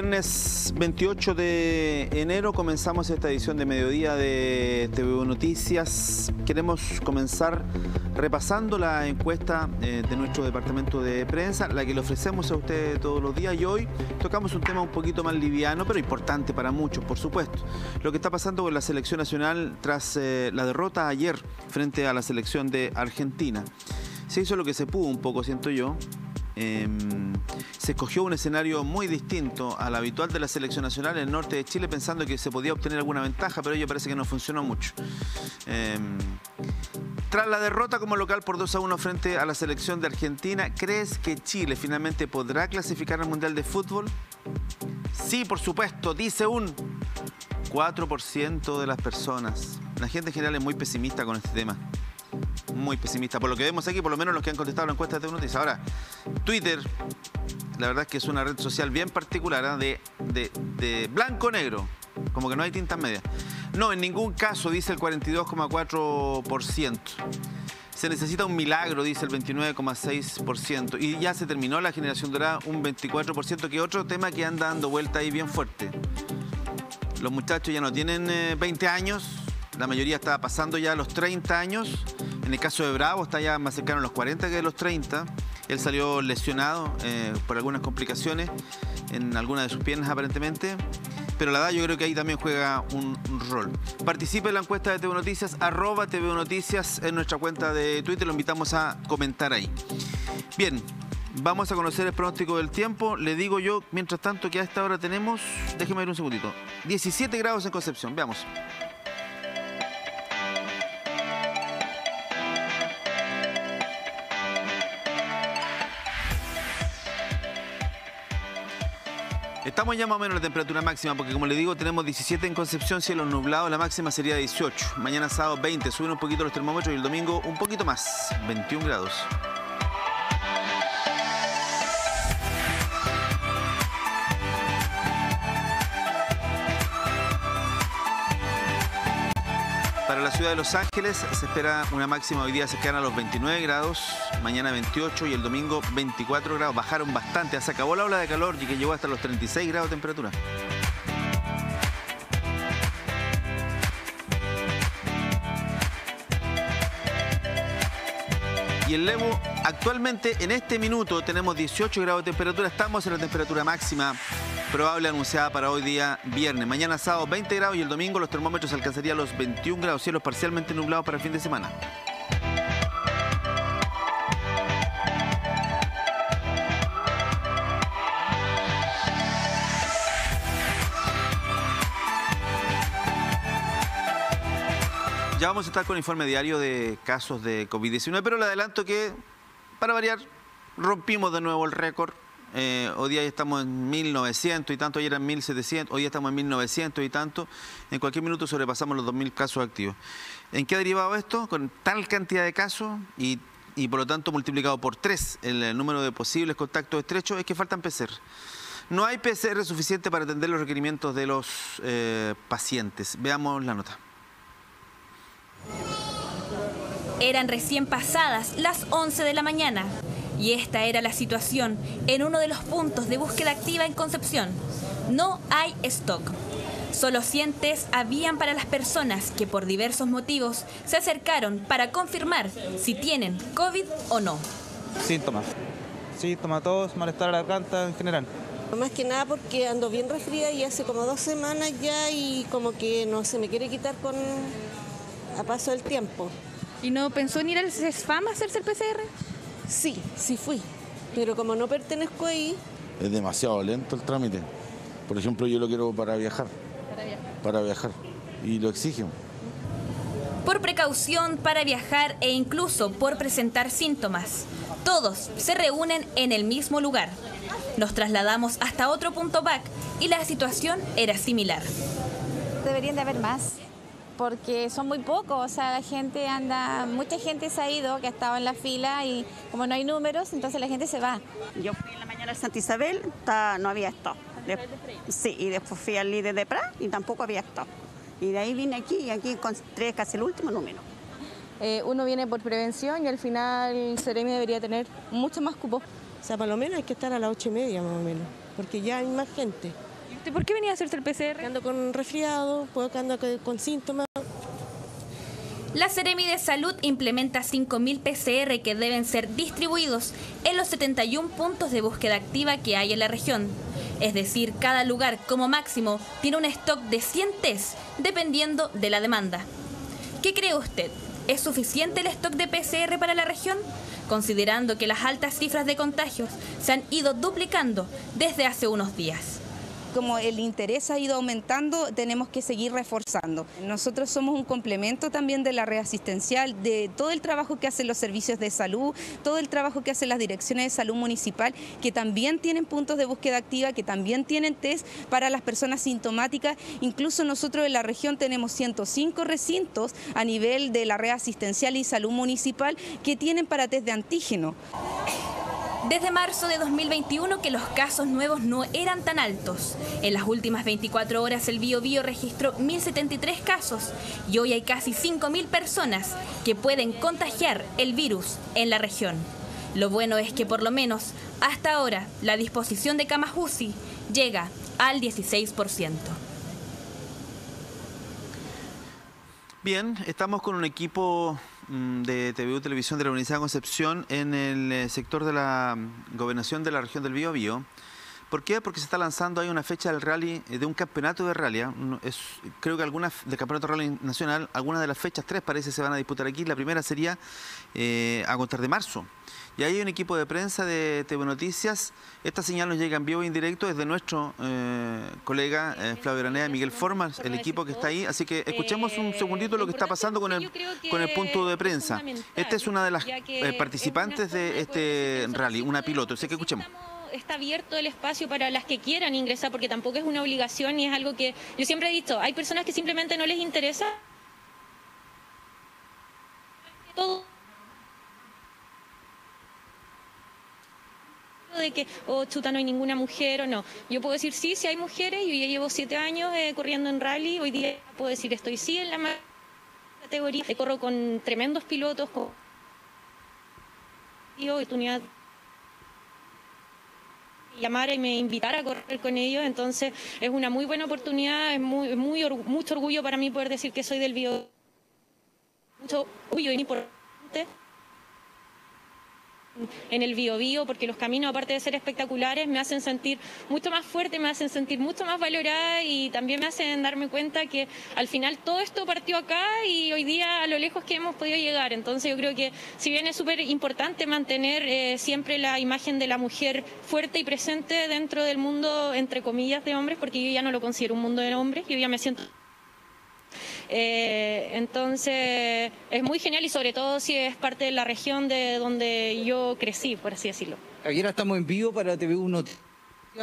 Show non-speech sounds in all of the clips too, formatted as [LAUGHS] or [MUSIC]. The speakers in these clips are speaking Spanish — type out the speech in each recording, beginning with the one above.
Viernes 28 de enero comenzamos esta edición de mediodía de TV Noticias. Queremos comenzar repasando la encuesta eh, de nuestro departamento de prensa, la que le ofrecemos a ustedes todos los días y hoy tocamos un tema un poquito más liviano, pero importante para muchos, por supuesto. Lo que está pasando con la selección nacional tras eh, la derrota ayer frente a la selección de Argentina. Se hizo lo que se pudo un poco, siento yo, Em, se escogió un escenario muy distinto al habitual de la selección nacional en el norte de Chile pensando que se podía obtener alguna ventaja, pero ello parece que no funcionó mucho. Em, tras la derrota como local por 2 a 1 frente a la selección de Argentina, ¿crees que Chile finalmente podrá clasificar al Mundial de Fútbol? Sí, por supuesto, dice un 4% de las personas. La gente en general es muy pesimista con este tema muy pesimista. Por lo que vemos aquí, por lo menos los que han contestado la encuesta de Noticias. Ahora, Twitter, la verdad es que es una red social bien particular, ¿ah? de, de, blanco-negro, como que no hay tintas medias. No, en ningún caso, dice el 42,4%. Se necesita un milagro, dice el 29,6%. Y ya se terminó la generación dorada, un 24%, que otro tema que anda dando vuelta ahí bien fuerte. Los muchachos ya no tienen 20 eh, años, la mayoría está pasando ya los 30 años en el caso de Bravo está ya más cercano a los 40 que a los 30. Él salió lesionado eh, por algunas complicaciones en alguna de sus piernas aparentemente. Pero la edad yo creo que ahí también juega un, rol. Participe en la encuesta de TV Noticias, arroba TV Noticias en nuestra cuenta de Twitter. Lo invitamos a comentar ahí. Bien, vamos a conocer el pronóstico del tiempo. Le digo yo, mientras tanto, que a esta hora tenemos, déjeme ver un segundito, 17 grados en Concepción. Veamos. Estamos ya más o menos en la temperatura máxima, porque como le digo, tenemos 17 en Concepción, cielo nublado, la máxima sería 18. Mañana sábado 20, suben un poquito los termómetros y el domingo un poquito más, 21 grados. La ciudad de Los Ángeles se espera una máxima hoy día cercana a los 29 grados, mañana 28 y el domingo 24 grados. Bajaron bastante, se acabó la ola de calor y que llegó hasta los 36 grados de temperatura. Y el Levo, actualmente en este minuto tenemos 18 grados de temperatura, estamos en la temperatura máxima probable anunciada para hoy día viernes. Mañana sábado 20 grados y el domingo los termómetros alcanzarían los 21 grados, cielos parcialmente nublados para el fin de semana. Ya vamos a estar con el informe diario de casos de COVID-19, pero le adelanto que, para variar, rompimos de nuevo el récord eh, hoy día estamos en 1900 y tanto, ayer eran 1700, hoy estamos en 1900 y tanto. En cualquier minuto sobrepasamos los 2000 casos activos. ¿En qué ha derivado esto? Con tal cantidad de casos y, por lo tanto multiplicado por tres el, número de posibles contactos estrechos, es que faltan PCR. No hay PCR suficiente para atender los requerimientos de los eh, pacientes. Veamos la nota. Eran recién pasadas las 11 de la mañana. Y esta era la situación en uno de los puntos de búsqueda activa en Concepción. No hay stock. Solo cientes habían para las personas que por diversos motivos se acercaron para confirmar si tienen COVID o no. Síntomas. Síntomas todos, malestar a la garganta en general. Más que nada porque ando bien resfriada y hace como dos semanas ya y como que no se me quiere quitar con a paso del tiempo. ¿Y no pensó en ir al CESFAM a hacerse el PCR? Sí, sí fui, pero como no pertenezco ahí... Es demasiado lento el trámite. Por ejemplo, yo lo quiero para viajar. Para viajar. Para viajar. Y lo exigen. Por precaución para viajar e incluso por presentar síntomas. Todos se reúnen en el mismo lugar. Nos trasladamos hasta otro punto back y la situación era similar. Deberían de haber más porque son muy pocos, o sea, la gente anda, mucha gente se ha ido, que ha estado en la fila y como no hay números, entonces la gente se va. Yo fui en la mañana a Santa Isabel, no había estado. sí, y después fui al líder de Pra y tampoco había estado. Y de ahí vine aquí y aquí encontré casi el último número. Eh, uno viene por prevención y al final el Ceremi debería tener mucho más cupos. O sea, por lo menos hay que estar a las ocho y media más o menos, porque ya hay más gente. por qué venía a hacerse el PCR? Ando con resfriado, puedo que ando con síntomas. La Seremi de Salud implementa 5.000 PCR que deben ser distribuidos en los 71 puntos de búsqueda activa que hay en la región. Es decir, cada lugar como máximo tiene un stock de 100 test dependiendo de la demanda. ¿Qué cree usted? ¿Es suficiente el stock de PCR para la región? Considerando que las altas cifras de contagios se han ido duplicando desde hace unos días como el interés ha ido aumentando, tenemos que seguir reforzando. Nosotros somos un complemento también de la red asistencial, de todo el trabajo que hacen los servicios de salud, todo el trabajo que hacen las direcciones de salud municipal, que también tienen puntos de búsqueda activa, que también tienen test para las personas sintomáticas. Incluso nosotros en la región tenemos 105 recintos a nivel de la red asistencial y salud municipal que tienen para test de antígeno. Desde marzo de 2021 que los casos nuevos no eran tan altos. En las últimas 24 horas el Bio Bio registró 1.073 casos y hoy hay casi 5.000 personas que pueden contagiar el virus en la región. Lo bueno es que por lo menos hasta ahora la disposición de camas llega al 16%. Bien, estamos con un equipo de TVU Televisión de la Universidad de Concepción en el eh, sector de la mm, gobernación de la región del Biobío. ¿Por qué? Porque se está lanzando ahí una fecha del rally, eh, de un campeonato de rally. ¿ah? Creo que algunas del campeonato rally nacional, algunas de las fechas, tres parece, se van a disputar aquí. La primera sería eh, a contar de marzo. Y ahí hay un equipo de prensa de TV Noticias. Esta señal nos llega en vivo e indirecto desde nuestro eh, colega eh, Flavio Aranea, Miguel Formas, el equipo que está ahí. Así que escuchemos un segundito lo que está pasando con el, con el punto de prensa. Esta es una de las eh, participantes de este rally, una piloto. Así que escuchemos está abierto el espacio para las que quieran ingresar, porque tampoco es una obligación y es algo que yo siempre he dicho, hay personas que simplemente no les interesa. Todo de que, oh, chuta, no hay ninguna mujer o no. Yo puedo decir sí, sí hay mujeres, yo ya llevo siete años eh, corriendo en rally, hoy día puedo decir estoy sí en la categoría, corro con tremendos pilotos, con oportunidad llamar y me invitar a correr con ellos, entonces es una muy buena oportunidad, es muy, muy mucho orgullo para mí poder decir que soy del bio, mucho orgullo importante en el Biobío, porque los caminos, aparte de ser espectaculares, me hacen sentir mucho más fuerte, me hacen sentir mucho más valorada y también me hacen darme cuenta que al final todo esto partió acá y hoy día a lo lejos que hemos podido llegar. Entonces yo creo que si bien es súper importante mantener eh, siempre la imagen de la mujer fuerte y presente dentro del mundo, entre comillas, de hombres, porque yo ya no lo considero un mundo de hombres, yo ya me siento eh, entonces es muy genial y sobre todo si es parte de la región de donde yo crecí, por así decirlo. Ayer estamos en vivo para TV1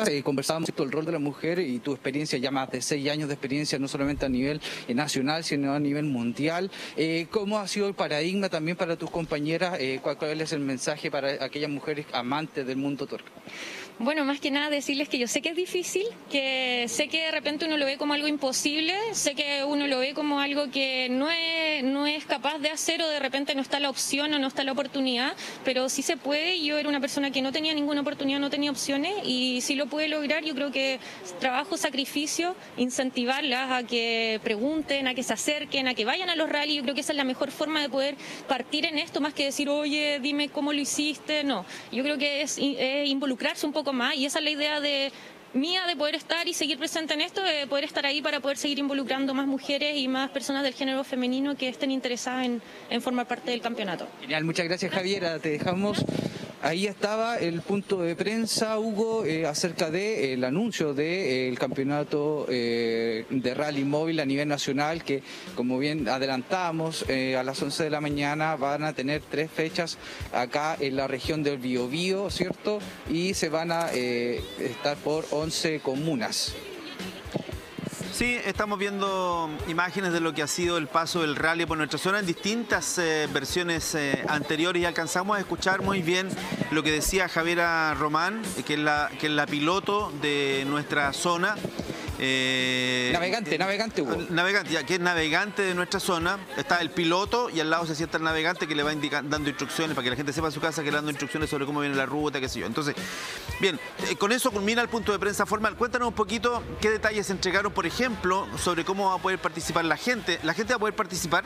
eh, conversábamos sobre el rol de la mujer y tu experiencia, ya más de seis años de experiencia, no solamente a nivel eh, nacional, sino a nivel mundial. Eh, ¿Cómo ha sido el paradigma también para tus compañeras? ¿cuál, ¿cuál, es el mensaje para aquellas mujeres amantes del mundo torque? Bueno, más que nada decirles que yo sé que es difícil, que sé que de repente uno lo ve como algo imposible, sé que uno lo ve como algo que no es, no es capaz de hacer o de repente no está la opción o no está la oportunidad, pero sí se puede. Yo era una persona que no tenía ninguna oportunidad, no tenía opciones y si lo puede lograr. Yo creo que trabajo, sacrificio, incentivarlas a que pregunten, a que se acerquen, a que vayan a los rallies. Yo creo que esa es la mejor forma de poder partir en esto, más que decir, oye, dime cómo lo hiciste. No, yo creo que es involucrarse un poco más y esa es la idea de mía de poder estar y seguir presente en esto, de poder estar ahí para poder seguir involucrando más mujeres y más personas del género femenino que estén interesadas en, en formar parte del campeonato. Genial, muchas gracias Javiera, te dejamos Ahí estaba el punto de prensa, Hugo, eh, acerca del anuncio del eh, campeonato eh, de rally móvil a nivel nacional, que como bien adelantamos, a las 11 de la mañana van a tener tres fechas acá en la región del Biobío, ¿cierto? Y se van a estar por 11 comunas. Sí, estamos viendo imágenes de lo que ha sido el paso del rally por nuestra zona en distintas eh, versiones eh, anteriores y alcanzamos a escuchar muy bien lo que decía Javiera Román, que es la, que es la piloto de nuestra zona Eh, navegante, eh, navegante Hugo. Navegante, ya que es navegante de nuestra zona. Está el piloto y al lado se sienta el navegante que le va dando instrucciones para que la gente sepa en su casa que le dando instrucciones sobre cómo viene la ruta, qué sé yo. Entonces, bien, eh, con eso culmina el punto de prensa formal. Cuéntanos un poquito qué detalles se entregaron, por ejemplo, sobre cómo va a poder participar la gente. ¿La gente va a poder participar?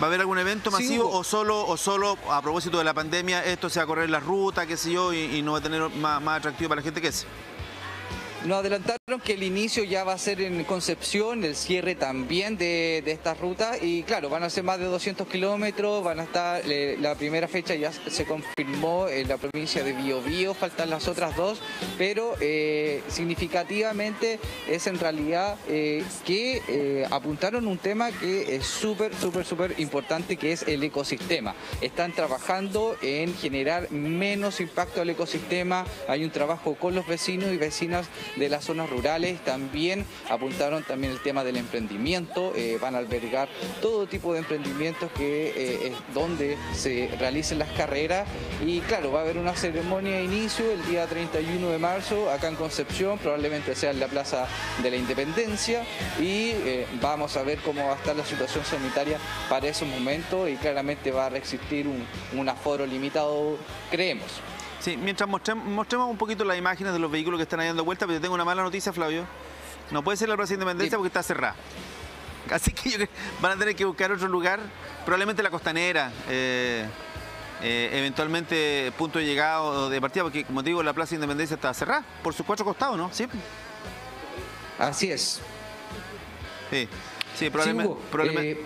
¿Va a haber algún evento masivo o solo, o solo a propósito de la pandemia esto se va a correr la ruta, qué sé yo, y, y no va a tener más, más atractivo para la gente que es? Nos adelantaron que el inicio ya va a ser en Concepción, el cierre también de, de estas rutas y claro, van a ser más de 200 kilómetros, van a estar, eh, la primera fecha ya se confirmó en la provincia de Biobío, faltan las otras dos, pero eh, significativamente es en realidad eh, que apuntaron un tema que es súper, súper, súper importante, que es el ecosistema. Están trabajando en generar menos impacto al ecosistema, hay un trabajo con los vecinos y vecinas de las zonas rurales, también apuntaron también el tema del emprendimiento, eh, van a albergar todo tipo de emprendimientos que eh, es donde se realicen las carreras. Y claro, va a haber una ceremonia de inicio el día 31 de marzo acá en Concepción, probablemente sea en la Plaza de la Independencia. Y eh, vamos a ver cómo va a estar la situación sanitaria para esos momentos. Y claramente va a existir un, un aforo limitado, creemos. Sí, mientras mostremos, mostremos un poquito las imágenes de los vehículos que están ahí dando vuelta, pero yo tengo una mala noticia, Flavio. No puede ser la Plaza de Independencia porque está cerrada. Así que yo van a tener que buscar otro lugar, probablemente la costanera, eh, eh, eventualmente punto de llegada o de partida, porque como te digo, la Plaza de Independencia está cerrada por sus cuatro costados, ¿no? Sí, Así es. sí, sí probablemente. Hugo, probablemente- eh,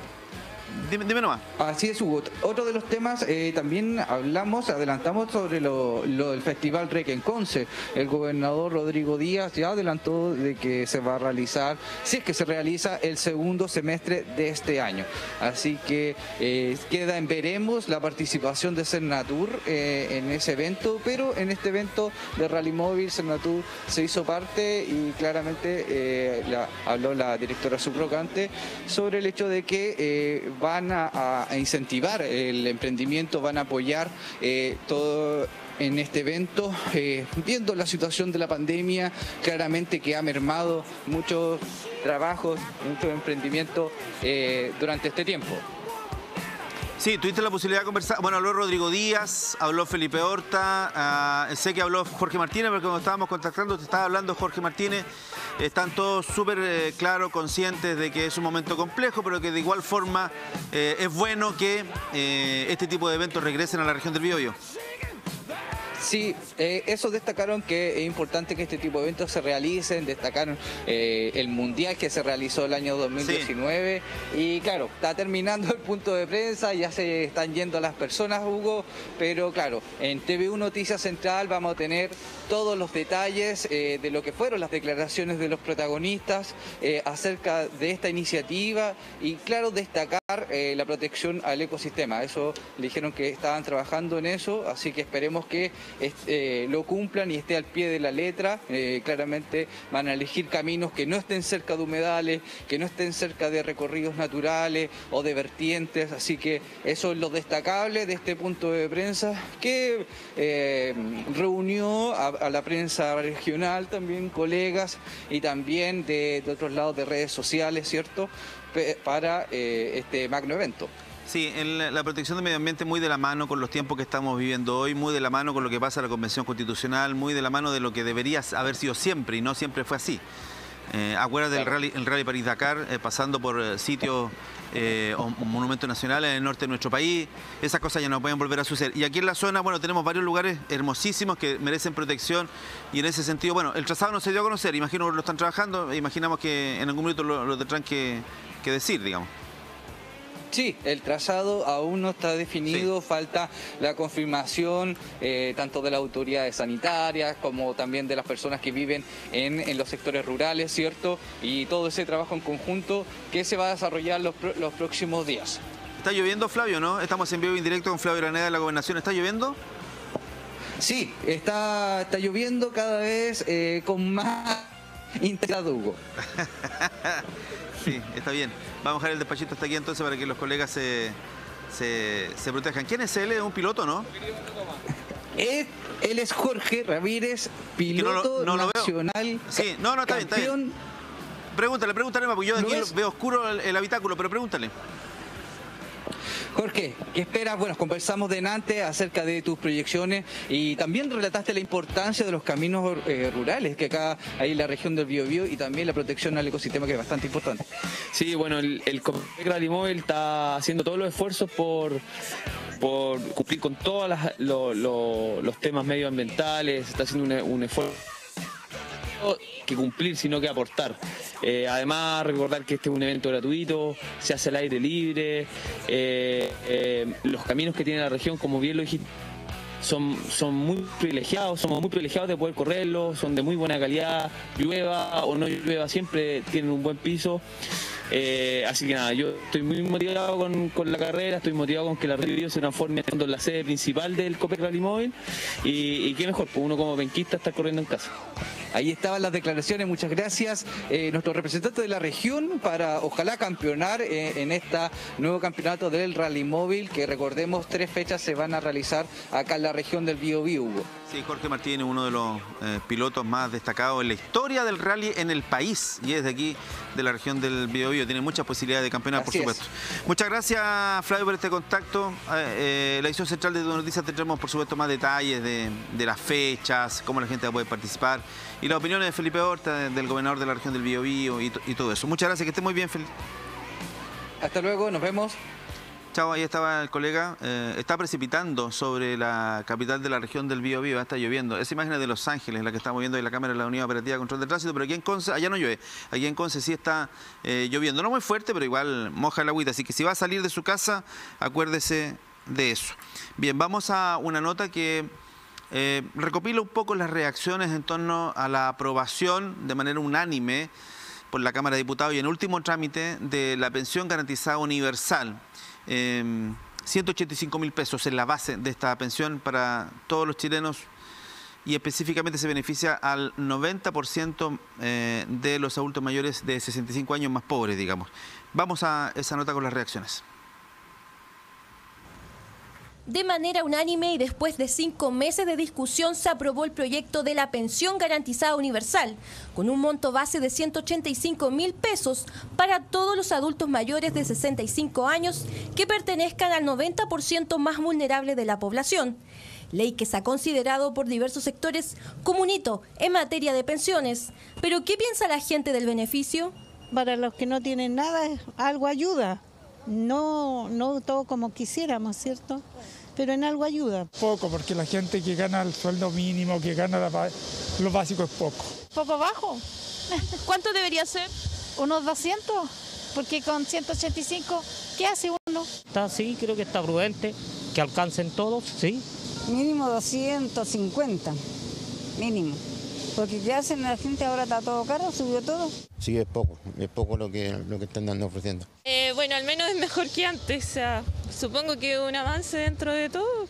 dime, dime nomás. Así es, Hugo. Otro de los temas, eh, también hablamos, adelantamos sobre lo, lo del Festival Rec en Conce. El gobernador Rodrigo Díaz ya adelantó de que se va a realizar, si es que se realiza, el segundo semestre de este año. Así que eh, queda en veremos la participación de Cernatur eh, en ese evento, pero en este evento de Rally Móvil, Cernatur se hizo parte y claramente la- habló la directora subrogante sobre el hecho de que van a, incentivar el emprendimiento, van a apoyar eh, todo en este evento, eh, viendo la situación de la pandemia, claramente que ha mermado muchos trabajos, muchos emprendimientos eh, durante este tiempo. Sí, tuviste la posibilidad de conversar. Bueno, habló Rodrigo Díaz, habló Felipe Horta, ah, sé que habló Jorge Martínez, porque cuando estábamos contactando te estaba hablando Jorge Martínez. Están todos súper eh, claros, conscientes de que es un momento complejo, pero que de igual forma eh, es bueno que eh, este tipo de eventos regresen a la región del Biobío. Sí, eh, eso destacaron que es importante que este tipo de eventos se realicen, destacaron eh, el mundial que se realizó el año 2019 y claro, está terminando el punto de prensa, ya se están yendo las personas, Hugo, pero claro, en TV1 Noticias Central vamos a tener todos los detalles eh, de lo que fueron las declaraciones de los protagonistas eh, acerca de esta iniciativa y claro, destacar eh, la protección al ecosistema. Eso le dijeron que estaban trabajando en eso, así que esperemos que lo cumplan y esté al pie de la letra. Claramente van a elegir caminos que no estén cerca de humedales, que no estén cerca de recorridos naturales o de vertientes, así que eso es lo destacable de este punto de prensa que reunió a, a la prensa regional también, colegas y también de, otros lados de redes sociales, ¿cierto? Para eh, este magno evento. Sí, en la protección del medio ambiente muy de la mano con los tiempos que estamos viviendo hoy, muy de la mano con lo que pasa en la Convención Constitucional, muy de la mano de lo que debería haber sido siempre y no siempre fue así. Eh, acuérdate del rally, el Rally París-Dakar, eh, pasando por eh, sitios eh, o monumentos nacionales en el norte de nuestro país, esas cosas ya no pueden volver a suceder. Y aquí en la zona, bueno, tenemos varios lugares hermosísimos que merecen protección. Y en ese sentido, bueno, el trazado no se dio a conocer, imagino que lo están trabajando, imaginamos que en algún minuto lo, lo tendrán que, que decir, digamos. Sí, el trazado aún no está definido, falta la confirmación eh, tanto de las autoridades sanitarias como también de las personas que viven en, en los sectores rurales, ¿cierto? Y todo ese trabajo en conjunto que se va a desarrollar los, próximos días. Está lloviendo, Flavio, ¿no? Estamos en vivo en directo con Flavio Graneda de la Gobernación. ¿Está lloviendo? Sí, está, está lloviendo cada vez eh, con más intensidad, Hugo. [LAUGHS] Sí, está bien. Vamos a dejar el despachito hasta aquí entonces para que los colegas se, se, se protejan. ¿Quién es él? ¿Es un piloto, no? Él, él es Jorge Ramírez, no lo- piloto no lo nacional. Sí, no, no, está bien, está bien. Pregúntale, pregúntale, porque yo ¿Lo aquí veo oscuro el, el habitáculo, pero pregúntale. Jorge, ¿qué esperas? Bueno, conversamos delante acerca de tus proyecciones y también relataste la importancia de los caminos eh, rurales que acá hay en la región del Biobío y también la protección al ecosistema que es bastante importante. Sí, bueno, el, el Móvil está haciendo todos los esfuerzos por, cumplir con todos los temas medioambientales, está haciendo un, un esfuerzo que cumplir, sino que aportar. Eh, además, recordar que este es un evento gratuito, se hace al aire libre, eh, eh, los caminos que tiene la región, como bien lo dijiste, son, son muy privilegiados, somos muy privilegiados de poder correrlos, son de muy buena calidad, llueva o no llueva, siempre tienen un buen piso. Eh, así que nada, yo estoy muy motivado con, con la carrera, estoy motivado con que la Río se transforme en la sede principal del Copec Rally Móvil y, qué mejor, pues uno como penquista estar corriendo en casa. Ahí estaban las declaraciones, muchas gracias. Eh, nuestro representante de la región para ojalá campeonar eh, en este nuevo campeonato del Rally Móvil, que recordemos tres fechas se van a realizar acá en la región del Bío, Hugo. Sí, Jorge Martínez, uno de los eh, pilotos más destacados en la historia del rally en el país y es de aquí, de la región del Biobío. Tiene muchas posibilidades de campeonar, por es. supuesto. Muchas gracias, Flavio, por este contacto. Eh, eh, la edición central de Tu Noticias tendremos, por supuesto, más detalles de, de las fechas, cómo la gente poder participar y las opiniones de Felipe Horta, del gobernador de la región del Biobío y, y todo eso. Muchas gracias, que esté muy bien, Felipe. Hasta luego, nos vemos. Chao, ahí estaba el colega. Eh, está precipitando sobre la capital de la región del Bío Bío, está lloviendo. Esa imagen es de Los Ángeles, la que estamos viendo en la cámara de la Unidad Operativa de Control de Tránsito, pero aquí en Conce, allá no llueve. Aquí en Conce sí está eh, lloviendo. No muy fuerte, pero igual moja el agüita. Así que si va a salir de su casa, acuérdese de eso. Bien, vamos a una nota que eh, recopila un poco las reacciones en torno a la aprobación de manera unánime por la Cámara de Diputados y en último trámite de la pensión garantizada universal. Eh, 185 mil pesos es la base de esta pensión para todos los chilenos y específicamente se beneficia al 90% eh, de los adultos mayores de 65 años más pobres, digamos. Vamos a esa nota con las reacciones. De manera unánime y después de cinco meses de discusión se aprobó el proyecto de la pensión garantizada universal, con un monto base de 185 mil pesos para todos los adultos mayores de 65 años que pertenezcan al 90% más vulnerable de la población. Ley que se ha considerado por diversos sectores como un hito en materia de pensiones. Pero ¿qué piensa la gente del beneficio? Para los que no tienen nada, algo ayuda. No, no todo como quisiéramos, ¿cierto? Pero en algo ayuda. Poco, porque la gente que gana el sueldo mínimo, que gana la lo básico es poco. Poco bajo. [LAUGHS] ¿Cuánto debería ser? Unos 200, porque con 185, ¿qué hace uno? Está sí, creo que está prudente, que alcancen todos, sí. Mínimo 250, mínimo. Porque ¿qué hacen la gente ahora está todo caro, subió todo. Sí, es poco, es poco lo que, lo que están dando ofreciendo. Eh, bueno, al menos es mejor que antes. o sea, supongo que un avance dentro de todo.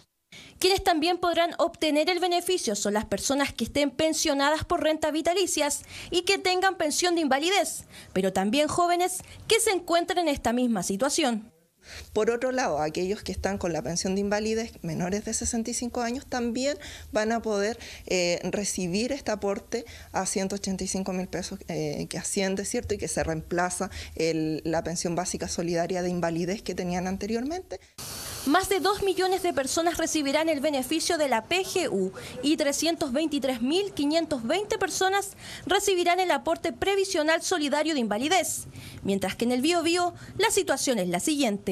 Quienes también podrán obtener el beneficio son las personas que estén pensionadas por renta vitalicias y que tengan pensión de invalidez, pero también jóvenes que se encuentran en esta misma situación. Por otro lado, aquellos que están con la pensión de invalidez menores de 65 años también van a poder eh, recibir este aporte a 185 mil pesos eh, que asciende, ¿cierto? Y que se reemplaza la pensión básica solidaria de invalidez que tenían anteriormente. Más de 2 millones de personas recibirán el beneficio de la PGU y 323.520 personas recibirán el aporte previsional solidario de invalidez, mientras que en el Biobío la situación es la siguiente.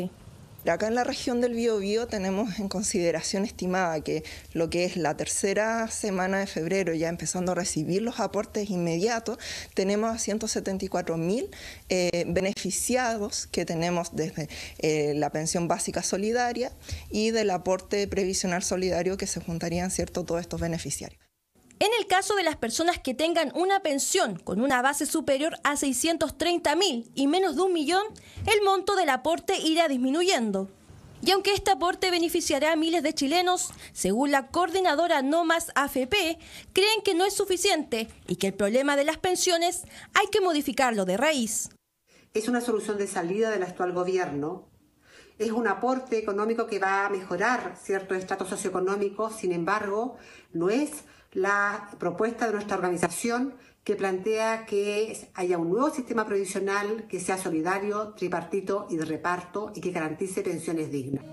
Acá en la región del Biobío tenemos en consideración estimada que lo que es la tercera semana de febrero, ya empezando a recibir los aportes inmediatos, tenemos a 174 mil eh, beneficiados que tenemos desde eh, la pensión básica solidaria y del aporte previsional solidario que se juntarían cierto todos estos beneficiarios. En el caso de las personas que tengan una pensión con una base superior a 630 mil y menos de un millón, el monto del aporte irá disminuyendo. Y aunque este aporte beneficiará a miles de chilenos, según la coordinadora No Más AFP, creen que no es suficiente y que el problema de las pensiones hay que modificarlo de raíz. es una solución de salida del actual gobierno. Es un aporte económico que va a mejorar ciertos estratos socioeconómicos, sin embargo, no es la propuesta de nuestra organización que plantea que haya un nuevo sistema provisional que sea solidario, tripartito y de reparto y que garantice pensiones dignas.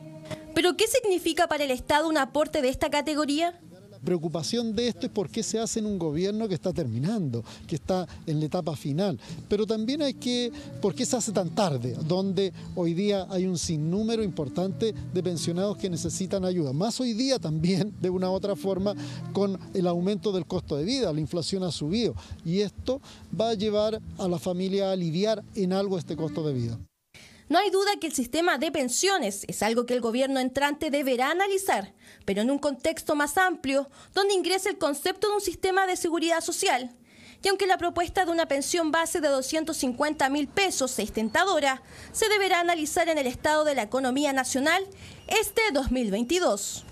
¿Pero qué significa para el Estado un aporte de esta categoría? Preocupación de esto es por qué se hace en un gobierno que está terminando, que está en la etapa final. Pero también hay que, ¿por qué se hace tan tarde? Donde hoy día hay un sinnúmero importante de pensionados que necesitan ayuda. Más hoy día también, de una u otra forma, con el aumento del costo de vida, la inflación ha subido. Y esto va a llevar a la familia a aliviar en algo este costo de vida. No hay duda que el sistema de pensiones es algo que el gobierno entrante deberá analizar, pero en un contexto más amplio, donde ingresa el concepto de un sistema de seguridad social. Y aunque la propuesta de una pensión base de 250 mil pesos es tentadora, se deberá analizar en el estado de la economía nacional este 2022.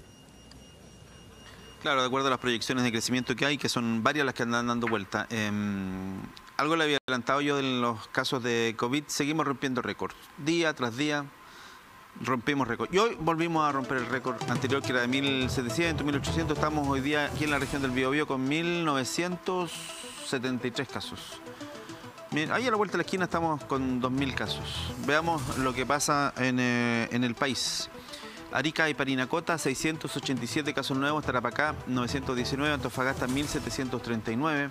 Claro, de acuerdo a las proyecciones de crecimiento que hay, que son varias las que andan dando vuelta. Em, algo le había adelantado yo en los casos de COVID, seguimos rompiendo récords. Día tras día rompimos récords. Y hoy volvimos a romper el récord anterior que era de 1700, 1800. Estamos hoy día aquí en la región del Biobío con 1973 casos. ahí a la vuelta de la esquina estamos con 2.000 casos. Veamos lo que pasa en, eh, en el país. Arica y Parinacota, 687 casos nuevos, Tarapacá 919, Antofagasta 1739,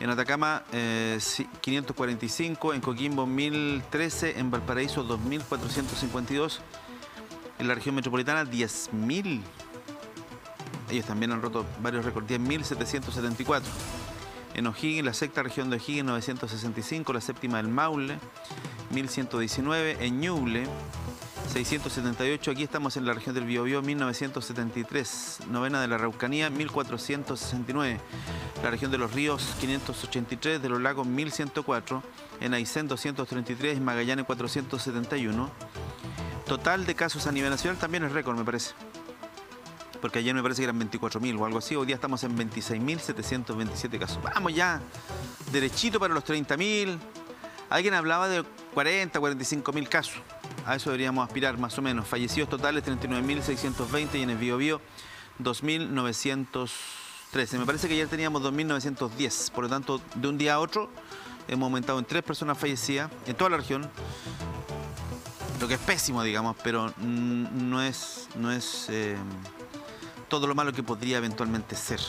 en Atacama 545, eh, en Coquimbo 1013, en Valparaíso 2452, en la región metropolitana 10.000. Ellos también han roto varios récords, 10.774. En O'Higgins, la sexta región de O'Higgins 965, la séptima del Maule 1119, en Ñuble 678, aquí estamos en la región del Biobío, 1973, novena de la Araucanía, 1469, la región de los ríos, 583, de los lagos, 1104, en Aysén, 233, en Magallanes, 471. Total de casos a nivel nacional también es récord, me parece. Porque ayer me parece que eran 24.000 o algo así, hoy día estamos en 26.727 casos. Vamos ya, derechito para los 30.000. Alguien hablaba de 40, 45.000 casos. A eso deberíamos aspirar más o menos. Fallecidos totales 39.620 y en el Biobío 2.913. Me parece que ayer teníamos 2.910. Por lo tanto, de un día a otro hemos aumentado en tres personas fallecidas en toda la región. Lo que es pésimo, digamos, pero no es, no es eh, todo lo malo que podría eventualmente ser.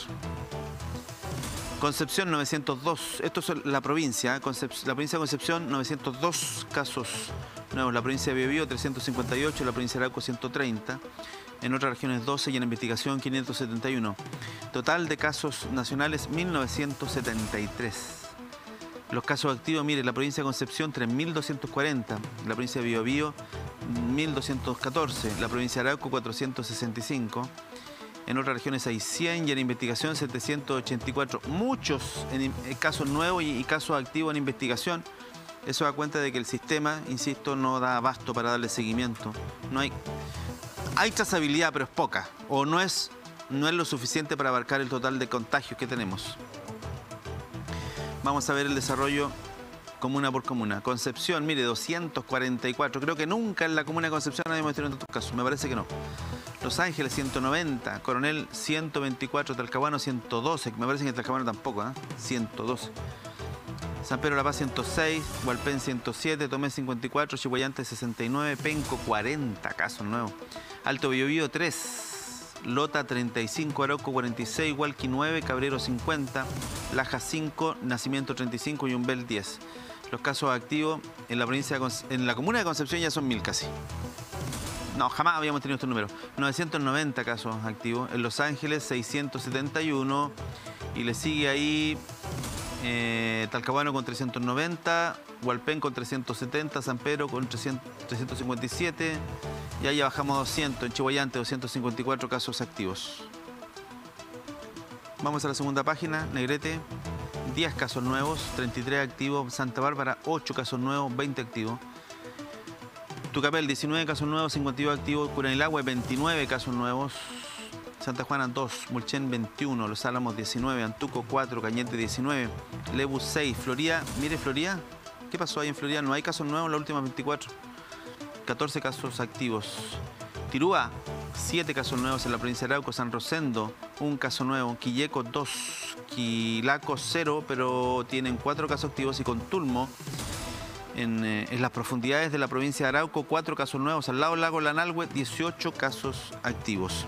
Concepción 902, esto es la provincia, la provincia de Concepción 902 casos nuevos, la provincia de Biobío 358, la provincia de Arauco 130, en otras regiones 12 y en investigación 571. Total de casos nacionales 1973. Los casos activos, mire, la provincia de Concepción 3.240, la provincia de Biobío 1.214, la provincia de Arauco 465 en otras regiones hay 100 y en investigación 784. Muchos en, casos nuevos y, casos activos en investigación. Eso da cuenta de que el sistema, insisto, no da abasto para darle seguimiento. No hay, hay trazabilidad, pero es poca. O no es, no es lo suficiente para abarcar el total de contagios que tenemos. Vamos a ver el desarrollo comuna por comuna. Concepción, mire, 244. Creo que nunca en la comuna de Concepción habíamos tenido tantos casos. Me parece que no. Los Ángeles 190, Coronel 124, Talcahuano 112, me parece que en Talcahuano tampoco, ¿eh? 112. San Pedro La Paz 106, Hualpén 107, Tomé 54, Chihuayante 69, Penco 40 casos nuevos. Alto Biobío 3, Lota 35, Arauco 46, Hualqui 9, Cabrero 50, Laja 5, Nacimiento 35 y Umbel 10. Los casos activos en la provincia en la comuna de Concepción ya son mil casi. No, jamás habíamos tenido este número. 990 casos activos. En Los Ángeles, 671. Y le sigue ahí eh, Talcahuano con 390, Hualpén con 370, San Pedro con 357. Y ahí ya bajamos a 200. En Chihuayante, 254 casos activos. Vamos a la segunda página, Negrete. 10 casos nuevos, 33 activos. Santa Bárbara, 8 casos nuevos, 20 activos. Tucapel, 19 casos nuevos, 52 activos. Curanilagua, 29 casos nuevos. Santa Juana 2, Mulchen 21, Los Álamos 19, Antuco 4, Cañete 19, Lebu 6, Florida, mire Florida, ¿qué pasó ahí en Florida? No hay casos nuevos en las últimas 24, 14 casos activos. Tirúa, siete casos nuevos en la provincia de Arauco, San Rosendo, un caso nuevo, Quilleco, dos, Quilaco, cero, pero tienen cuatro casos activos y con Tulmo, en, eh, en las profundidades de la provincia de Arauco, cuatro casos nuevos, al lado del lago Lanalhue, 18 casos activos.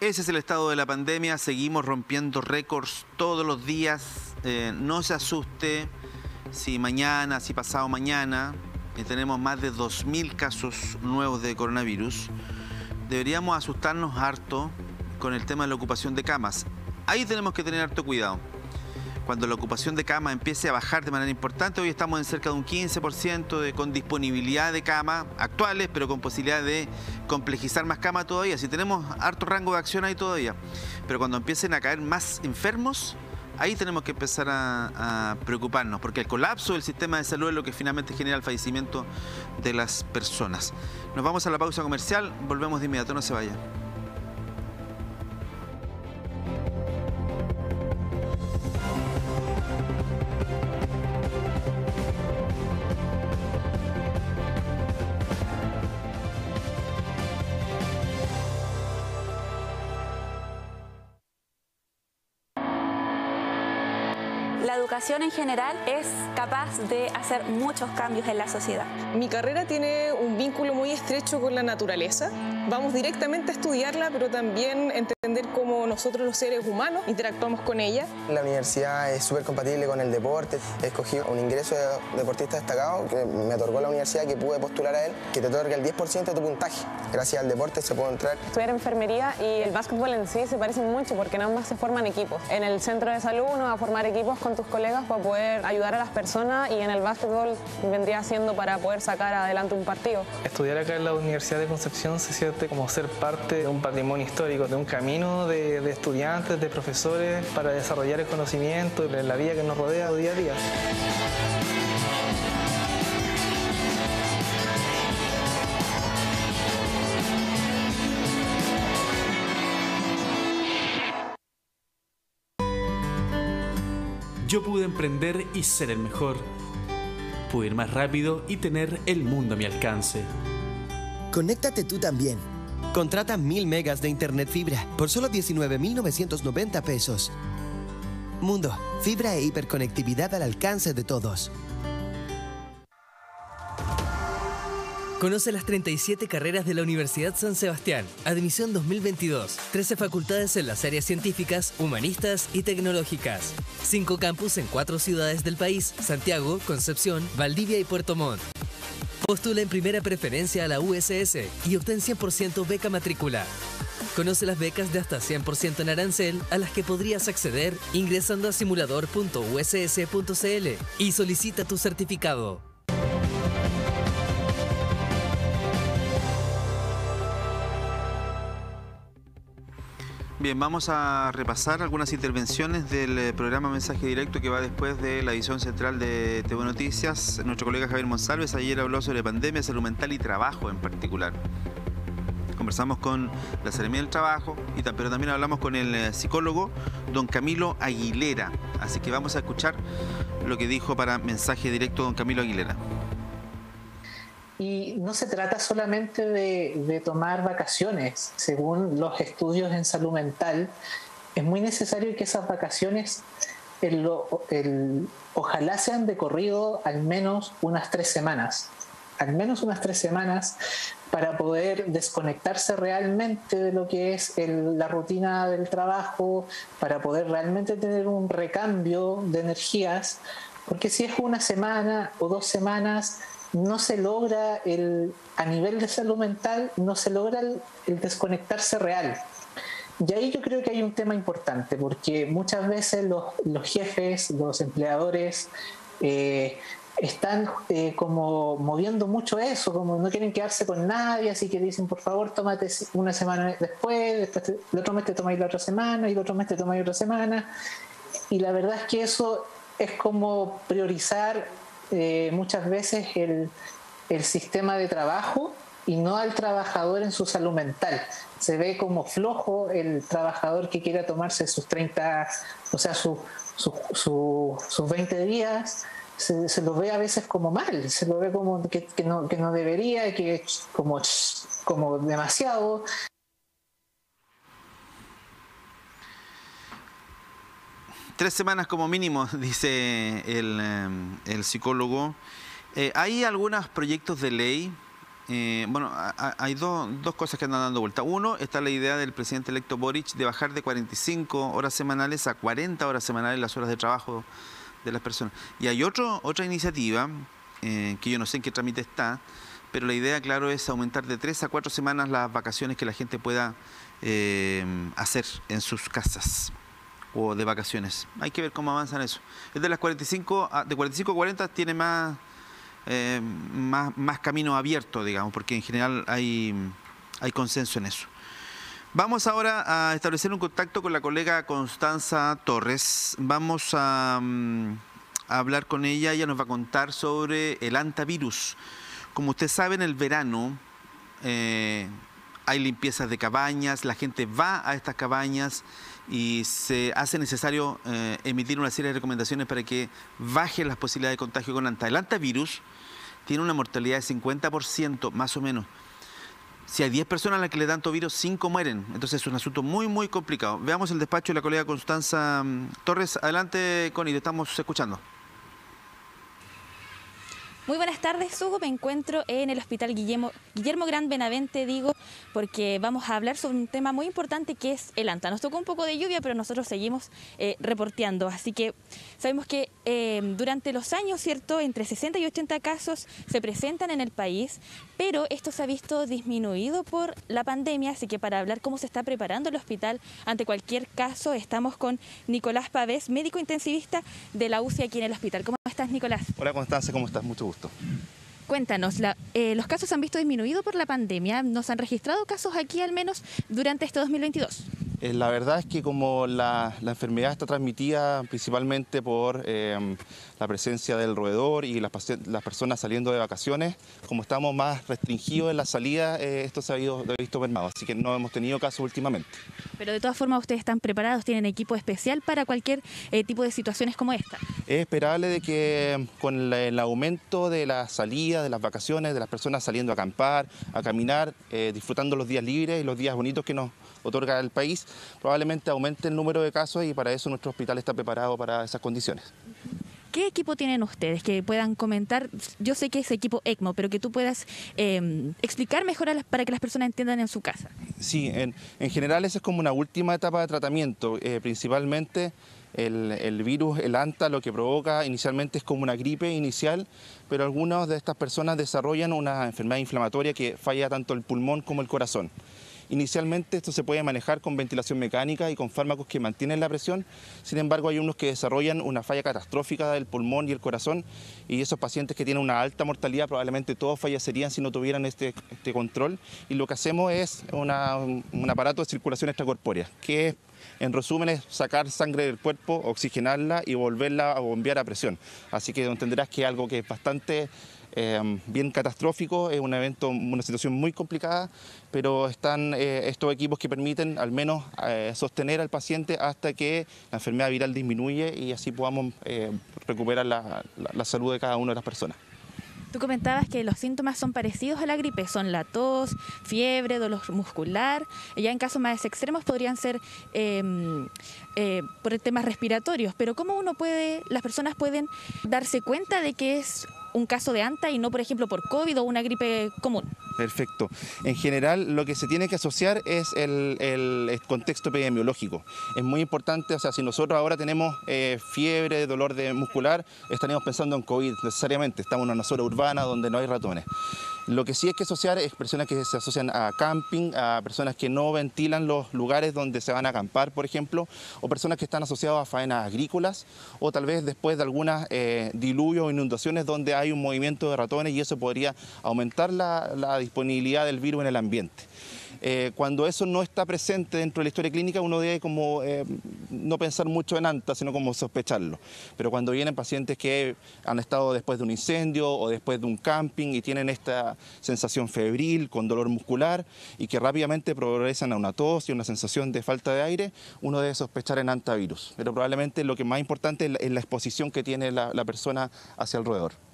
Ese es el estado de la pandemia, seguimos rompiendo récords todos los días, Eh, no se asuste si mañana, si pasado mañana eh, tenemos más de 2.000 casos nuevos de coronavirus, deberíamos asustarnos harto con el tema de la ocupación de camas. Ahí tenemos que tener harto cuidado. Cuando la ocupación de camas empiece a bajar de manera importante, hoy estamos en cerca de un 15% de, con disponibilidad de camas actuales, pero con posibilidad de complejizar más camas todavía. Si tenemos harto rango de acción ahí todavía. Pero cuando empiecen a caer más enfermos, ahí tenemos que empezar a, a, preocuparnos, porque el colapso del sistema de salud es lo que finalmente genera el fallecimiento de las personas. Nos vamos a la pausa comercial, volvemos de inmediato, no se vayan. La educación en general es capaz de hacer muchos cambios en la sociedad. Mi carrera tiene un vínculo muy estrecho con la naturaleza. Vamos directamente a estudiarla, pero también entender cómo nosotros los seres humanos interactuamos con ella. La universidad es súper compatible con el deporte. Escogí un ingreso de deportista destacado que me otorgó la universidad, que pude postular a él, que te otorga el 10% de tu puntaje. Gracias al deporte se puede entrar. Estudiar enfermería y el básquetbol en sí se parecen mucho porque en ambas se forman equipos. En el centro de salud uno va a formar equipos con tus colegas para poder ayudar a las personas y en el básquetbol vendría siendo para poder sacar adelante un partido. Estudiar acá en la Universidad de Concepción se siente como ser parte de un patrimonio histórico, de un camino de, de estudiantes, de profesores para desarrollar el conocimiento y la vida que nos rodea día a día. Yo pude emprender y ser el mejor. Pude ir más rápido y tener el mundo a mi alcance. Conéctate tú también. Contrata mil megas de internet fibra por solo 19,990 pesos. Mundo, fibra e hiperconectividad al alcance de todos. Conoce las 37 carreras de la Universidad San Sebastián. Admisión 2022. 13 facultades en las áreas científicas, humanistas y tecnológicas. 5 campus en 4 ciudades del país: Santiago, Concepción, Valdivia y Puerto Montt. Postula en primera preferencia a la USS y obtén 100% beca matrícula. Conoce las becas de hasta 100% en arancel a las que podrías acceder ingresando a simulador.uss.cl y solicita tu certificado. Bien, vamos a repasar algunas intervenciones del eh, programa Mensaje Directo que va después de la edición central de TV Noticias. Nuestro colega Javier Monsalves ayer habló sobre pandemia, salud mental y trabajo en particular. Conversamos con la Seremía del Trabajo, y pero también hablamos con el eh, psicólogo don Camilo Aguilera. Así que vamos a escuchar lo que dijo para Mensaje Directo don Camilo Aguilera. Y no se trata solamente de, de, tomar vacaciones. Según los estudios en salud mental, es muy necesario que esas vacaciones el, el, ojalá sean de corrido al menos unas tres semanas. Al menos unas tres semanas para poder desconectarse realmente de lo que es el, la rutina del trabajo, para poder realmente tener un recambio de energías. Porque si es una semana o dos semanas, no se logra el, a nivel de salud mental, no se logra el, desconectarse real. Y ahí yo creo que hay un tema importante, porque muchas veces los, los jefes, los empleadores, eh, están eh, como moviendo mucho eso, como no quieren quedarse con nadie, así que dicen, por favor, tómate una semana después, después el otro mes te tomáis la otra semana, y el otro mes te tomáis otra semana. Y la verdad es que eso es como priorizar eh, muchas veces el, el, sistema de trabajo y no al trabajador en su salud mental. Se ve como flojo el trabajador que quiera tomarse sus 30, o sea, su, su, su, sus 20 días se, se, lo ve a veces como mal, se lo ve como que, que, no, que no debería, que como, como demasiado. Tres semanas como mínimo, [LAUGHS] dice el, el psicólogo. Eh, hay algunos proyectos de ley eh, bueno, hay dos, dos cosas que andan dando vuelta. Uno, está la idea del presidente electo Boric de bajar de 45 horas semanales a 40 horas semanales las horas de trabajo de las personas. Y hay otro, otra iniciativa, eh, que yo no sé en qué trámite está, pero la idea, claro, es aumentar de 3 a 4 semanas las vacaciones que la gente pueda hacer en sus casas de vacaciones. Hay que ver cómo avanzan eso. Es de las 45, de 45 a 40 tiene más eh, más, más camino abierto, digamos, porque en general hay, hay consenso en eso. Vamos ahora a establecer un contacto con la colega Constanza Torres. Vamos a, mm, hablar con ella. Ella nos va a contar sobre el antivirus. Como usted sabe, en el verano eh, hay limpiezas de cabañas, la gente va a estas cabañas y se hace necesario eh, emitir una serie de recomendaciones para que bajen las posibilidades de contagio con. El antivirus tiene una mortalidad de 50% más o menos. Si hay 10 personas a las que le dan virus, 5 mueren. Entonces es un asunto muy, muy complicado. Veamos el despacho de la colega Constanza mm, Torres. Adelante, Connie, te estamos escuchando. Muy buenas tardes, Hugo. Me encuentro en el Hospital Guillermo, Guillermo Gran Benavente, digo, porque vamos a hablar sobre un tema muy importante que es el ANTA. Nos tocó un poco de lluvia, pero nosotros seguimos eh, reporteando. Así que sabemos que eh, durante los años, ¿cierto?, entre 60 y 80 casos se presentan en el país, pero esto se ha visto disminuido por la pandemia. Así que para hablar cómo se está preparando el hospital ante cualquier caso, estamos con Nicolás Pavés, médico intensivista de la UCI aquí en el hospital. ¿Cómo estás, Nicolás? Hola, Constanza, ¿cómo estás? Mucho gusto. Cuéntanos, eh, ¿los casos han visto disminuido por la pandemia? ¿Nos han registrado casos aquí al menos durante este 2022? Eh, la verdad es que como la, enfermedad está transmitida principalmente por em, la presencia del roedor y las, personas saliendo de vacaciones, como estamos más restringidos en la salida, eh, esto se ha, visto mermado, así que no hemos tenido casos últimamente. Pero de todas formas ustedes están preparados, tienen equipo especial para cualquier eh, tipo de situaciones como esta. Es esperable de que con el aumento de la salida, de las vacaciones, de las personas saliendo a acampar, a caminar, disfrutando los días libres y los días bonitos que nos otorga el país, probablemente aumente el número de casos y para eso nuestro hospital está preparado para esas condiciones. ¿Qué equipo tienen ustedes que puedan comentar? Yo sé que es equipo ECMO, pero que tú puedas em, explicar mejor para que las personas entiendan en su casa. Sí, en, general esa es como una última etapa de tratamiento, eh, principalmente el, el, virus, el ANTA, lo que provoca inicialmente es como una gripe inicial, pero algunas de estas personas desarrollan una enfermedad inflamatoria que falla tanto el pulmón como el corazón. Inicialmente esto se puede manejar con ventilación mecánica y con fármacos que mantienen la presión, sin embargo hay unos que desarrollan una falla catastrófica del pulmón y el corazón y esos pacientes que tienen una alta mortalidad probablemente todos fallecerían si no tuvieran este, este control. Y lo que hacemos es un aparato de circulación extracorpórea, que en resumen es sacar sangre del cuerpo, oxigenarla y volverla a bombear a presión. Así que entenderás que es algo que es bastante Em, bien catastrófico, es un evento, una situación muy complicada, pero están eh, estos equipos que permiten al menos eh, sostener al paciente hasta que la enfermedad viral disminuye y así podamos eh, recuperar la, salud de cada una de las personas. Tú comentabas que los síntomas son parecidos a la gripe, son la tos, fiebre, dolor muscular. Ya en casos más extremos podrían ser em, por temas respiratorios. Pero ¿cómo uno puede, las personas pueden darse cuenta de que es un caso de ANTA y no, por ejemplo, por COVID o una gripe común. Perfecto. En general, lo que se tiene que asociar es el, contexto epidemiológico. Es muy importante, o sea, si nosotros ahora tenemos eh, fiebre, dolor de muscular, estaríamos pensando en COVID necesariamente. Estamos en una zona urbana donde no hay ratones. Lo que sí es que asociar es personas que se asocian a camping, a personas que no ventilan los lugares donde se van a acampar, por ejemplo, o personas que están asociadas a faenas agrícolas, o tal vez después de algunas eh, diluvios o inundaciones donde hay un movimiento de ratones y eso podría aumentar la, disponibilidad del virus en el ambiente. Eh, cuando eso no está presente dentro de la historia clínica, uno debe como eh, no pensar mucho en ANTA, sino como sospecharlo. Pero cuando vienen pacientes que han estado después de un incendio o después de un camping y tienen esta sensación febril, con dolor muscular y que rápidamente progresan a una tos y una sensación de falta de aire, uno debe sospechar en antivirus. Pero probablemente lo que más importante es la, es la exposición que tiene la, la persona hacia el roedor.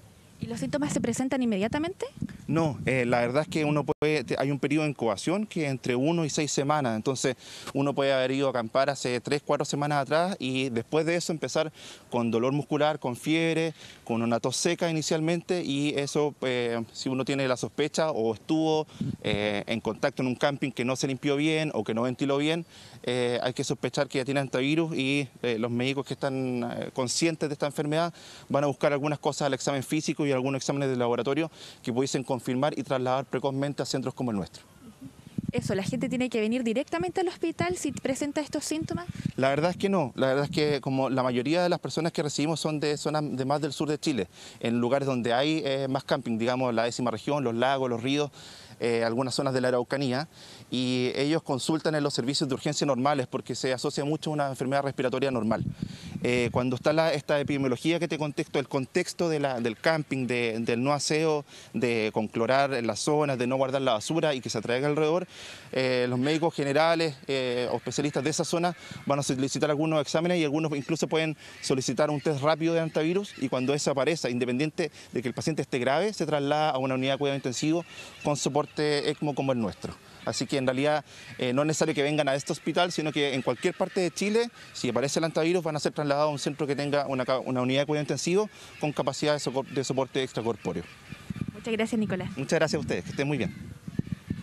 ¿Y los síntomas se presentan inmediatamente? No, eh, la verdad es que uno puede, hay un periodo de incubación que es entre uno y seis semanas, entonces uno puede haber ido a acampar hace tres, cuatro semanas atrás y después de eso empezar con dolor muscular, con fiebre, con una tos seca inicialmente y eso, eh, si uno tiene la sospecha o estuvo eh, en contacto en un camping que no se limpió bien o que no ventiló bien, hay que sospechar que ya tiene antivirus y los médicos que están conscientes de esta enfermedad van a buscar algunas cosas al examen físico y algunos exámenes de laboratorio que pudiesen confirmar y trasladar precozmente a centros como el nuestro. Eso, ¿la gente tiene que venir directamente al hospital si presenta estos síntomas? La verdad es que no, la verdad es que como la mayoría de las personas que recibimos son de zonas de más del sur de Chile, en lugares donde hay eh, más camping, digamos la décima región, los lagos, los ríos, eh, algunas zonas de la Araucanía, y ellos consultan en los servicios de urgencia normales porque se asocia mucho a una enfermedad respiratoria normal. Eh, cuando está la, esta epidemiología que te contexto, el contexto del camping, de, del no aseo, de conclorar en las zonas, de no guardar la basura y que se atraiga alrededor, eh, los médicos generales eh, o especialistas de esa zona van a solicitar algunos exámenes y algunos incluso pueden solicitar un test rápido de antivirus y cuando ese aparece, independiente de que el paciente esté grave, se traslada a una unidad de cuidado intensivo con soporte ECMO como el nuestro. Así que en realidad eh, no es necesario que vengan a este hospital, sino que en cualquier parte de Chile, si aparece el antivirus, van a ser trasladados a un centro que tenga una, una unidad de cuidado intensivo con capacidad de, socor- de soporte extracorpóreo. Muchas gracias, Nicolás. Muchas gracias a ustedes, que estén muy bien.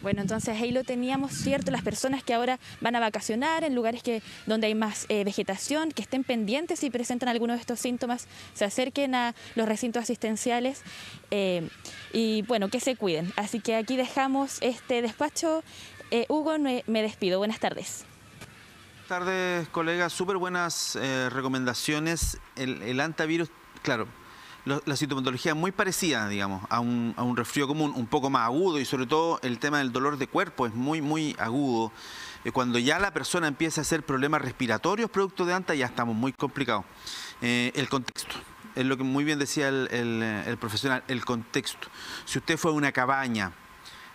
Bueno, entonces ahí lo teníamos, ¿cierto? Las personas que ahora van a vacacionar en lugares que, donde hay más eh, vegetación, que estén pendientes si presentan alguno de estos síntomas, se acerquen a los recintos asistenciales eh, y bueno, que se cuiden. Así que aquí dejamos este despacho. Eh, Hugo, me, me despido. Buenas tardes. Tardes, colegas. Súper buenas recomendaciones. El, el antivirus, claro, la sintomatología es muy parecida, digamos, a un, a un resfrío común, un poco más agudo y sobre todo el tema del dolor de cuerpo es muy, muy agudo. Eh, cuando ya la persona empieza a hacer problemas respiratorios producto de anta, ya estamos muy complicados. Eh, el contexto. Es lo que muy bien decía el, el, el profesional, el contexto. Si usted fue a una cabaña,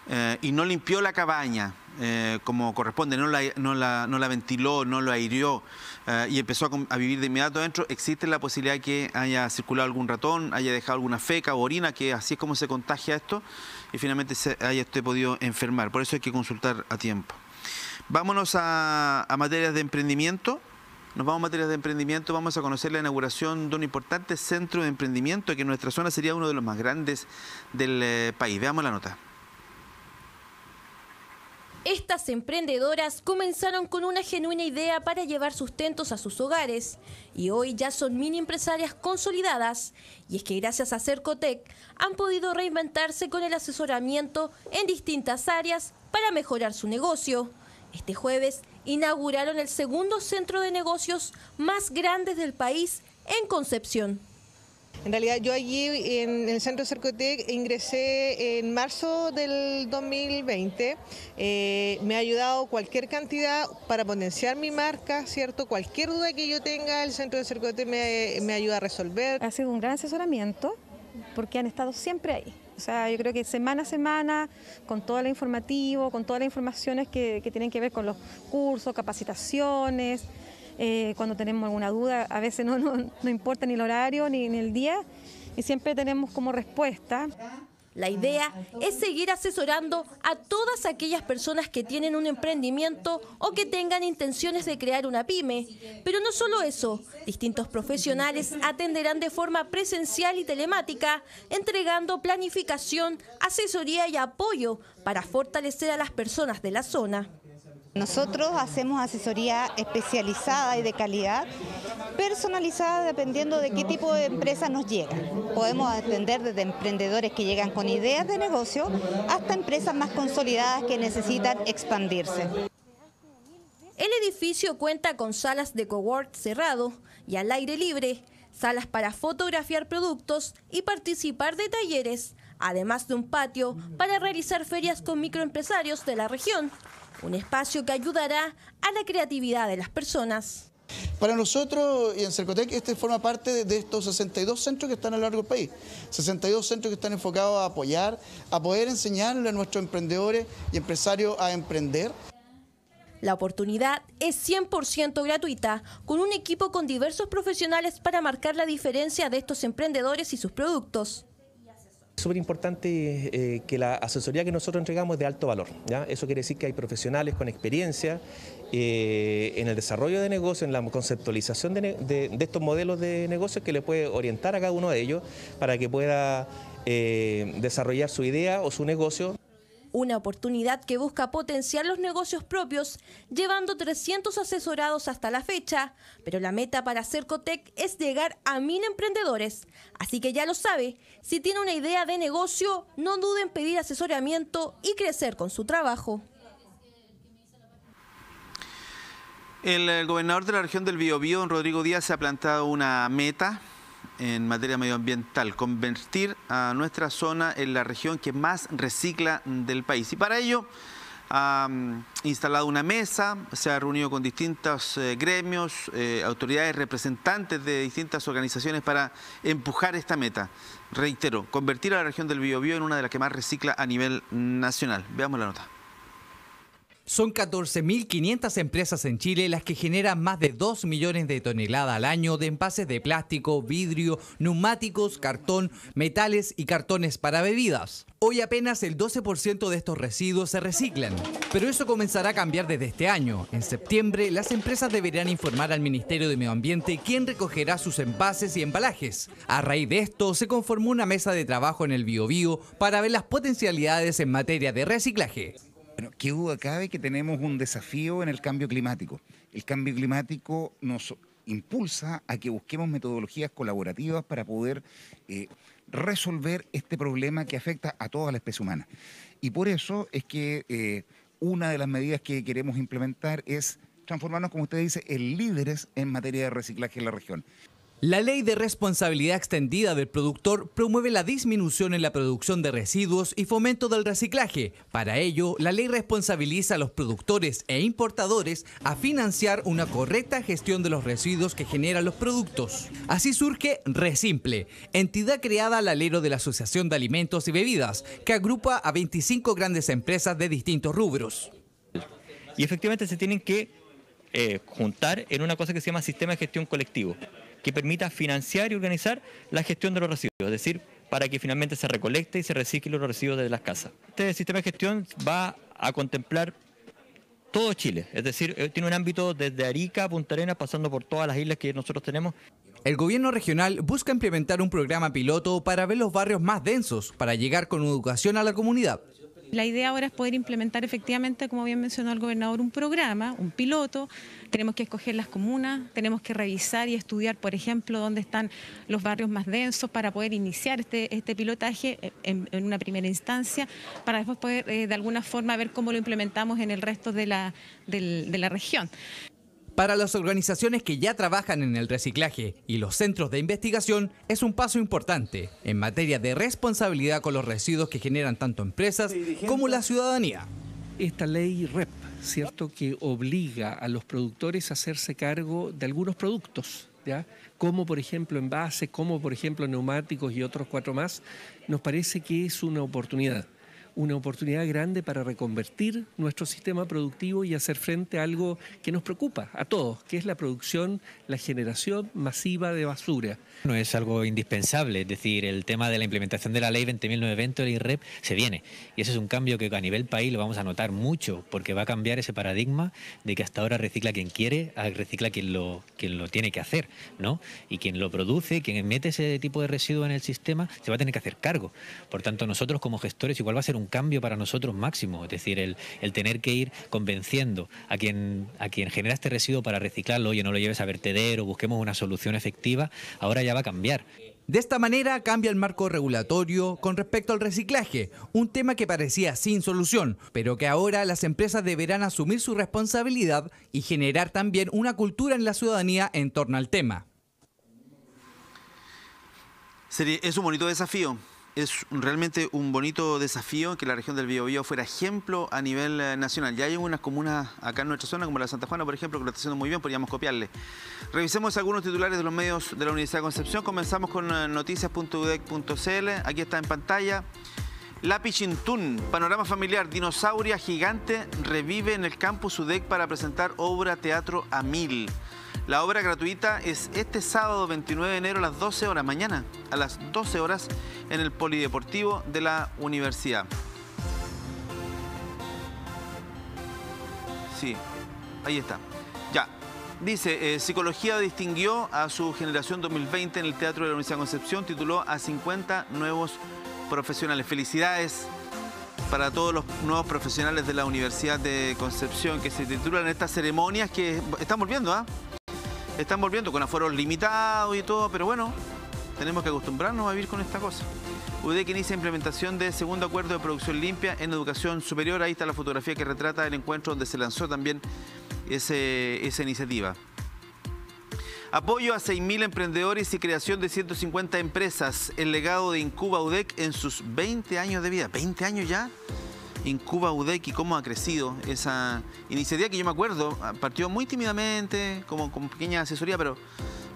eh, y no limpió la cabaña eh, como corresponde, no la, no, la, no la ventiló, no lo aireó eh, y empezó a, vivir de inmediato adentro, existe la posibilidad que haya circulado algún ratón, haya dejado alguna feca o orina, que así es como se contagia esto y finalmente se haya usted podido enfermar. Por eso hay que consultar a tiempo. Vámonos a, materias de emprendimiento. Nos vamos a materias de emprendimiento, vamos a conocer la inauguración de un importante centro de emprendimiento que en nuestra zona sería uno de los más grandes del país. Veamos la nota. Estas emprendedoras comenzaron con una genuina idea para llevar sustentos a sus hogares y hoy ya son mini empresarias consolidadas. Y es que gracias a Cercotec han podido reinventarse con el asesoramiento en distintas áreas para mejorar su negocio. Este jueves inauguraron el segundo centro de negocios más grande del país en Concepción. En realidad yo allí en el centro Cercotec ingresé en marzo del 2020. Eh, me ha ayudado cualquier cantidad para potenciar mi marca, ¿cierto? Cualquier duda que yo tenga, el centro de Cercotec me, me ayuda a resolver. Ha sido un gran asesoramiento porque han estado siempre ahí. O sea, yo creo que semana a semana, con todo lo informativo, con todas las informaciones que, que tienen que ver con los cursos, capacitaciones, eh, cuando tenemos alguna duda, a veces no, no, no importa ni el horario ni, ni el día, y siempre tenemos como respuesta. La idea es seguir asesorando a todas aquellas personas que tienen un emprendimiento o que tengan intenciones de crear una pyme. Pero no solo eso, distintos profesionales atenderán de forma presencial y telemática, entregando planificación, asesoría y apoyo para fortalecer a las personas de la zona. Nosotros hacemos asesoría especializada y de calidad, personalizada dependiendo de qué tipo de empresa nos llega. Podemos atender desde emprendedores que llegan con ideas de negocio hasta empresas más consolidadas que necesitan expandirse. El edificio cuenta con salas de cowork cerrado y al aire libre, salas para fotografiar productos y participar de talleres, además de un patio para realizar ferias con microempresarios de la región, un espacio que ayudará a la creatividad de las personas. Para nosotros y en Cercotec este forma parte de estos 62 centros que están a lo largo del país. 62 centros que están enfocados a apoyar, a poder enseñarle a nuestros emprendedores y empresarios a emprender. La oportunidad es 100% gratuita, con un equipo con diversos profesionales para marcar la diferencia de estos emprendedores y sus productos. Súper importante eh, que la asesoría que nosotros entregamos es de alto valor. Eso quiere decir que hay profesionales con experiencia eh, en el desarrollo de negocios, en la conceptualización de, de, de, estos modelos de negocios que le puede orientar a cada uno de ellos para que pueda eh, desarrollar su idea o su negocio una oportunidad que busca potenciar los negocios propios, llevando 300 asesorados hasta la fecha, pero la meta para Cercotec es llegar a mil emprendedores. Así que ya lo sabe, si tiene una idea de negocio, no dude en pedir asesoramiento y crecer con su trabajo. El, gobernador de la región del Biobío, Rodrigo Díaz, se ha plantado una meta en materia medioambiental, convertir a nuestra zona en la región que más recicla del país. Y para ello ha instalado una mesa, se ha reunido con distintos eh, gremios, eh, autoridades representantes de distintas organizaciones para empujar esta meta. Reitero, convertir a la región del Biobío en una de las que más recicla a nivel nacional. Veamos la nota. Son 14.500 empresas en Chile las que generan más de 2 millones de toneladas al año de envases de plástico, vidrio, neumáticos, cartón, metales y cartones para bebidas. Hoy apenas el 12% de estos residuos se reciclan, pero eso comenzará a cambiar desde este año. En septiembre, las empresas deberán informar al Ministerio de Medio Ambiente quién recogerá sus envases y embalajes. A raíz de esto, se conformó una mesa de trabajo en el BioBio para ver las potencialidades en materia de reciclaje. Bueno, qué duda cabe que tenemos un desafío en el cambio climático. El cambio climático nos impulsa a que busquemos metodologías colaborativas para poder eh, resolver este problema que afecta a toda la especie humana. Y por eso es que eh, una de las medidas que queremos implementar es transformarnos, como usted dice, en líderes en materia de reciclaje en la región. La ley de responsabilidad extendida del productor promueve la disminución en la producción de residuos y fomento del reciclaje. Para ello, la ley responsabiliza a los productores e importadores a financiar una correcta gestión de los residuos que generan los productos. Así surge Resimple, entidad creada al alero de la Asociación de Alimentos y Bebidas, que agrupa a 25 grandes empresas de distintos rubros. Y efectivamente se tienen que eh, juntar en una cosa que se llama sistema de gestión colectivo que permita financiar y organizar la gestión de los residuos, es decir, para que finalmente se recolecte y se recicle los residuos de las casas. Este sistema de gestión va a contemplar todo Chile, es decir, eh, tiene un ámbito desde Arica Punta Arenas, pasando por todas las islas que nosotros tenemos. El gobierno regional busca implementar un programa piloto para ver los barrios más densos, para llegar con educación a la comunidad. La idea ahora es poder implementar efectivamente, como bien mencionó el gobernador, un programa, un piloto. Tenemos que escoger las comunas, tenemos que revisar y estudiar, por ejemplo, dónde están los barrios más densos para poder iniciar este, este pilotaje en, en, una primera instancia, para después poder eh, de alguna forma ver cómo lo implementamos en el resto de la región. Para las organizaciones que ya trabajan en el reciclaje y los centros de investigación es un paso importante en materia de responsabilidad con los residuos que generan tanto empresas como la ciudadanía. Esta ley REP, ¿cierto? Que obliga a los productores a hacerse cargo de algunos productos, ¿ya? como por ejemplo envases, como por ejemplo neumáticos y otros cuatro más, nos parece que es una oportunidad una oportunidad grande para reconvertir nuestro sistema productivo y hacer frente a algo que nos preocupa a todos, que es la producción, la generación masiva de basura. No es algo indispensable, es decir, el tema de la implementación de la ley 20.920 del IREP se viene. Y ese es un cambio que a nivel país lo vamos a notar mucho, porque va a cambiar ese paradigma de que hasta ahora recicla quien quiere, a recicla quien lo, quien lo tiene que hacer, ¿no? Y quien lo produce, quien mete ese tipo de residuo en el sistema, se va a tener que hacer cargo. Por tanto, nosotros como gestores igual va a ser un cambio para nosotros máximo, es decir, el, el tener que ir convenciendo a quien, a quien genera este residuo para reciclarlo, oye, no lo lleves a vertedero, busquemos una solución efectiva, ahora ya va a cambiar. De esta manera cambia el marco regulatorio con respecto al reciclaje, un tema que parecía sin solución, pero que ahora las empresas deberán asumir su responsabilidad y generar también una cultura en la ciudadanía en torno al tema. Es un bonito desafío es realmente un bonito desafío que la región del Biobío fuera ejemplo a nivel eh, nacional. Ya hay unas comunas acá en nuestra zona, como la Santa Juana, por ejemplo, que lo está haciendo muy bien, podríamos copiarle. Revisemos algunos titulares de los medios de la Universidad de Concepción. Comenzamos con eh, noticias.udec.cl. Aquí está en pantalla. La Pichintún, panorama familiar, dinosauria gigante, revive en el campus UDEC para presentar obra Teatro a Mil. La obra gratuita es este sábado 29 de enero a las 12 horas, mañana a las 12 horas en el Polideportivo de la Universidad. Sí, ahí está. Ya. Dice, eh, Psicología distinguió a su generación 2020 en el Teatro de la Universidad de Concepción, tituló a 50 nuevos profesionales. Felicidades para todos los nuevos profesionales de la Universidad de Concepción que se titulan estas ceremonias que están volviendo, ¿ah? Están volviendo con aforos limitados y todo, pero bueno, tenemos que acostumbrarnos a vivir con esta cosa. UDEC inicia implementación de segundo acuerdo de producción limpia en educación superior. Ahí está la fotografía que retrata el encuentro donde se lanzó también esa iniciativa. Apoyo a 6.000 emprendedores y creación de 150 empresas. El legado de Incuba UDEC en sus 20 años de vida. ¿20 años ya? Incuba UDEC y cómo ha crecido esa iniciativa que yo me acuerdo, partió muy tímidamente, como con pequeña asesoría, pero,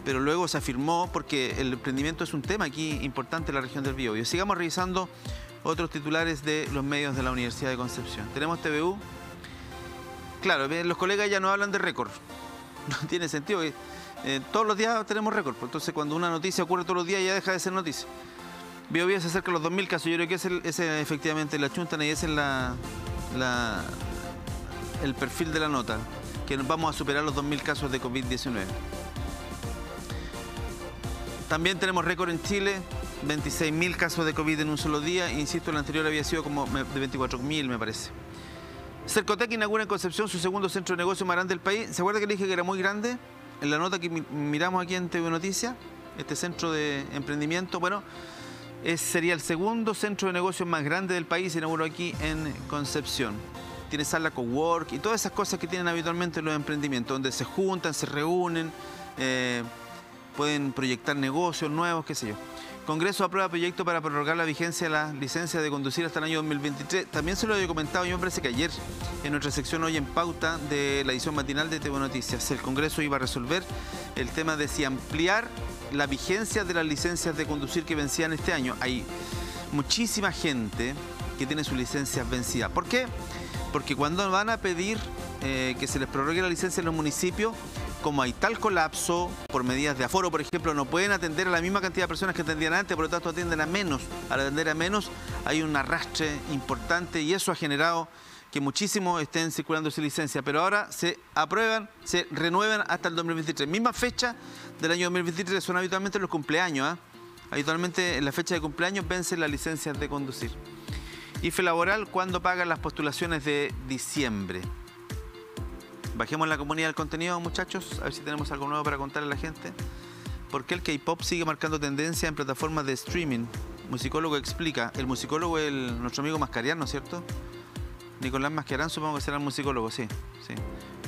pero luego se afirmó porque el emprendimiento es un tema aquí importante en la región del Biobío. Sigamos revisando otros titulares de los medios de la Universidad de Concepción. Tenemos TVU. Claro, los colegas ya no hablan de récord. [LAUGHS] No tiene sentido. Eh, todos los días tenemos récord. Pues entonces, cuando una noticia ocurre todos los días, ya deja de ser noticia. Bio se acerca a los 2.000 casos. Yo creo que ese es efectivamente la chuntana y ese es el perfil de la nota, que vamos a superar los 2.000 casos de COVID-19. También tenemos récord en Chile, 26.000 casos de COVID en un solo día. Insisto, el anterior había sido como de 24.000, me parece. Cercotec inaugura en Concepción su segundo centro de negocio más grande del país. ¿Se acuerda que le dije que era muy grande? En la nota que miramos aquí en TV Noticias, este centro de emprendimiento, bueno, sería el segundo centro de negocios más grande del país, inauguró aquí en Concepción. Tiene sala co-work y todas esas cosas que tienen habitualmente los emprendimientos, donde se juntan, se reúnen, eh, pueden proyectar negocios nuevos, qué sé yo. Congreso aprueba proyecto para prorrogar la vigencia de la licencia de conducir hasta el año 2023. También se lo había comentado, yo me parece que ayer, en nuestra sección Hoy en Pauta de la edición matinal de TV Noticias. El Congreso iba a resolver el tema de si ampliar la vigencia de las licencias de conducir que vencían este año. Hay muchísima gente que tiene sus licencias vencidas. ¿Por qué? Porque cuando van a pedir eh, que se les prorrogue la licencia en los municipios, como hay tal colapso por medidas de aforo, por ejemplo, no pueden atender a la misma cantidad de personas que atendían antes, por lo tanto atienden a menos. Al atender a menos hay un arrastre importante y eso ha generado que muchísimos estén circulando sin licencia, pero ahora se aprueban, se renuevan hasta el 2023. Misma fecha del año 2023 son habitualmente los cumpleaños. ¿ah? Habitualmente en la fecha de cumpleaños vencen las licencias de conducir. IFE laboral, ¿cuándo pagan las postulaciones de diciembre? Bajemos la comunidad del contenido, muchachos, a ver si tenemos algo nuevo para contarle a la gente. ¿Por qué el K-pop sigue marcando tendencia en plataformas de streaming? Musicólogo explica. El musicólogo es nuestro amigo Mascariano, ¿cierto? Nicolás Mascarán supongo que será el musicólogo, sí, sí.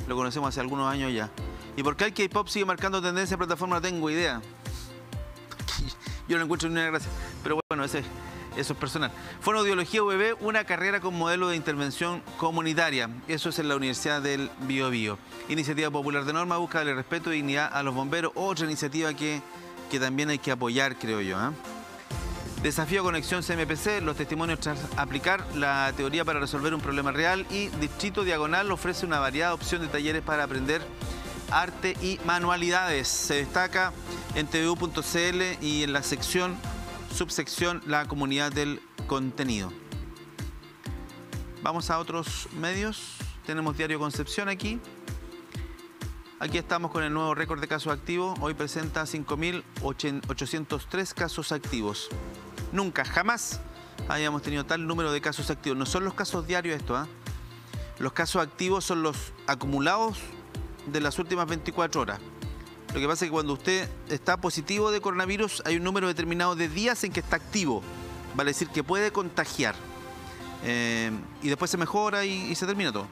Lo conocemos hace algunos años ya. ¿Y por qué el K-pop sigue marcando tendencia en plataforma? No tengo idea. [LAUGHS] Yo no encuentro ni una gracia. Pero bueno, ese, eso es personal. Fonoaudiología UBB, una carrera con modelo de intervención comunitaria. Eso es en la Universidad del Bio Bio. Iniciativa Popular de Norma busca darle respeto y dignidad a los bomberos. Otra iniciativa que, que también hay que apoyar, creo yo. ¿eh? Desafío Conexión CMPC, los testimonios tras aplicar la teoría para resolver un problema real y Distrito Diagonal ofrece una variada opción de talleres para aprender arte y manualidades. Se destaca en tvu.cl y en la sección, subsección, la comunidad del contenido. Vamos a otros medios. Tenemos Diario Concepción aquí. Aquí estamos con el nuevo récord de casos activos. Hoy presenta 5.803 casos activos. Nunca, jamás hayamos tenido tal número de casos activos. No son los casos diarios esto, ¿ah? Los casos activos son los acumulados de las últimas 24 horas. Lo que pasa es que cuando usted está positivo de coronavirus hay un número determinado de días en que está activo. Vale decir que puede contagiar. Eh, y después se mejora y, y se termina todo.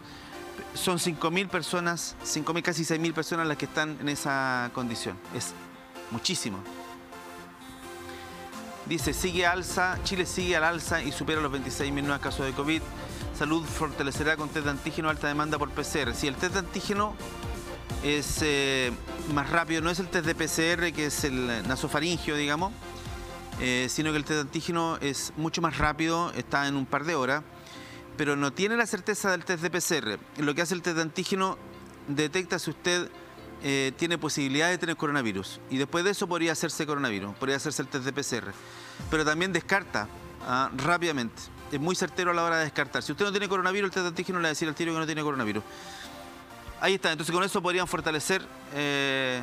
Son 5.000 personas, 5.000, casi 6.000 personas las que están en esa condición. Es muchísimo. Dice, sigue alza, Chile sigue al alza y supera los 26.000 nuevos casos de COVID. Salud fortalecerá con test de antígeno alta demanda por PCR. Si el test de antígeno es eh, más rápido, no es el test de PCR que es el nasofaringio, digamos, eh, sino que el test de antígeno es mucho más rápido, está en un par de horas, pero no tiene la certeza del test de PCR. Lo que hace el test de antígeno detecta si usted eh, tiene posibilidad de tener coronavirus. Y después de eso podría hacerse coronavirus, podría hacerse el test de PCR. Pero también descarta ah, rápidamente. Es muy certero a la hora de descartar. Si usted no tiene coronavirus, el test de antígeno le va a decir al tiro que no tiene coronavirus. Ahí está, entonces con eso podrían fortalecer eh,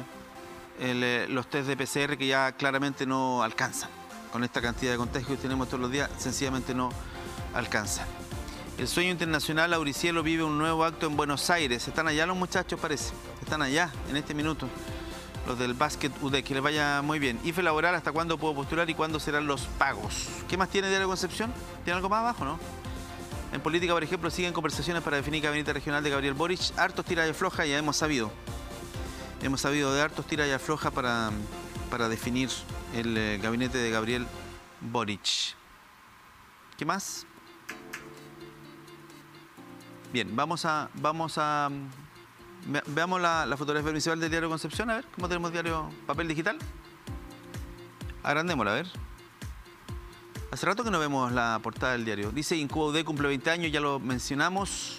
eh, los test de PCR que ya claramente no alcanzan. Con esta cantidad de contagios que tenemos todos los días, sencillamente no alcanzan. El sueño internacional Auricielo vive un nuevo acto en Buenos Aires. Están allá los muchachos, parece. Están allá en este minuto. Los del básquet UDEC. Que les vaya muy bien. IFE laboral, ¿hasta cuándo puedo postular y cuándo serán los pagos? ¿Qué más tiene Diario Concepción? ¿Tiene algo más abajo, no? En política, por ejemplo, siguen conversaciones para definir gabinete regional de Gabriel Boric. Hartos tira y afloja, ya hemos sabido. Hemos sabido de hartos tira y afloja para, para definir el eh, gabinete de Gabriel Boric. ¿Qué más? Bien, vamos a. Vamos a ve- veamos la, la fotografía principal del diario Concepción, a ver cómo tenemos diario papel digital. Agrandémosla, a ver. Hace rato que no vemos la portada del diario. Dice Incuba UD cumple 20 años, ya lo mencionamos.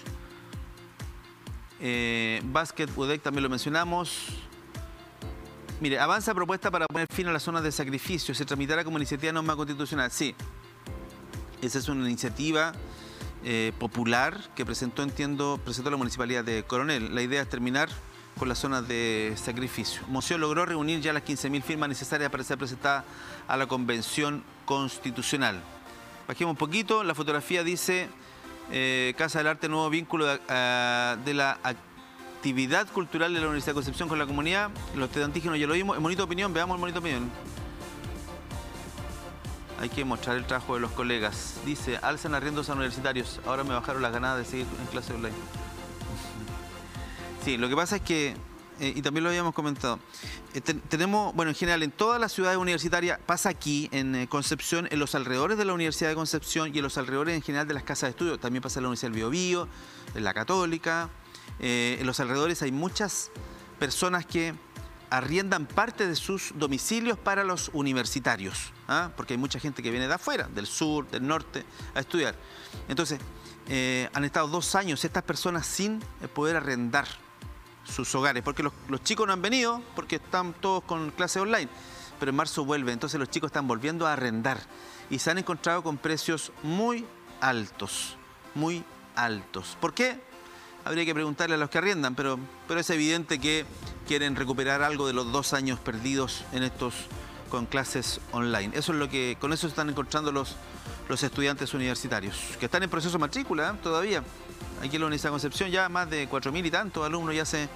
Eh, Basket UDEC también lo mencionamos. Mire, avanza propuesta para poner fin a las zonas de sacrificio. Se tramitará como iniciativa norma constitucional. Sí. Esa es una iniciativa eh, popular que presentó, entiendo, presentó la municipalidad de Coronel. La idea es terminar con las zonas de sacrificio. Moción logró reunir ya las 15.000 firmas necesarias para ser presentada a la Convención Constitucional. Bajemos un poquito, la fotografía dice eh, Casa del Arte, nuevo vínculo de, ah, de la actividad cultural de la Universidad de Concepción con la comunidad. Los test de antígenos ya lo vimos. En bonito opinión, veamos el bonito opinión. Hay que mostrar el trabajo de los colegas. Dice, alzan arriendos a universitarios. Ahora me bajaron las ganas de seguir en clase online. [LAUGHS] Sí, lo que pasa es que, eh, y también lo habíamos comentado, eh, ten- tenemos, bueno, en general, en todas las ciudades universitarias, pasa aquí, en eh, Concepción, en los alrededores de la Universidad de Concepción y en los alrededores en general de las casas de estudio. También pasa en la Universidad del Biobío, en la Católica. En los alrededores hay muchas personas que arriendan parte de sus domicilios para los universitarios, ¿ah? porque hay mucha gente que viene de afuera, del sur, del norte, a estudiar. Entonces, eh, han estado dos años estas personas sin eh, poder arrendar sus hogares, porque los, los chicos no han venido, porque están todos con clase online, pero en marzo vuelve, entonces los chicos están volviendo a arrendar y se han encontrado con precios muy altos, muy altos. ¿Por qué? Habría que preguntarle a los que arriendan, pero, pero es evidente que quieren recuperar algo de los dos años perdidos en estos con clases online. Eso es lo que, con eso están encontrando los, los estudiantes universitarios, que están en proceso de matrícula ¿eh? todavía. Aquí en la Universidad Concepción ya más de 4.000 y tantos alumnos ya se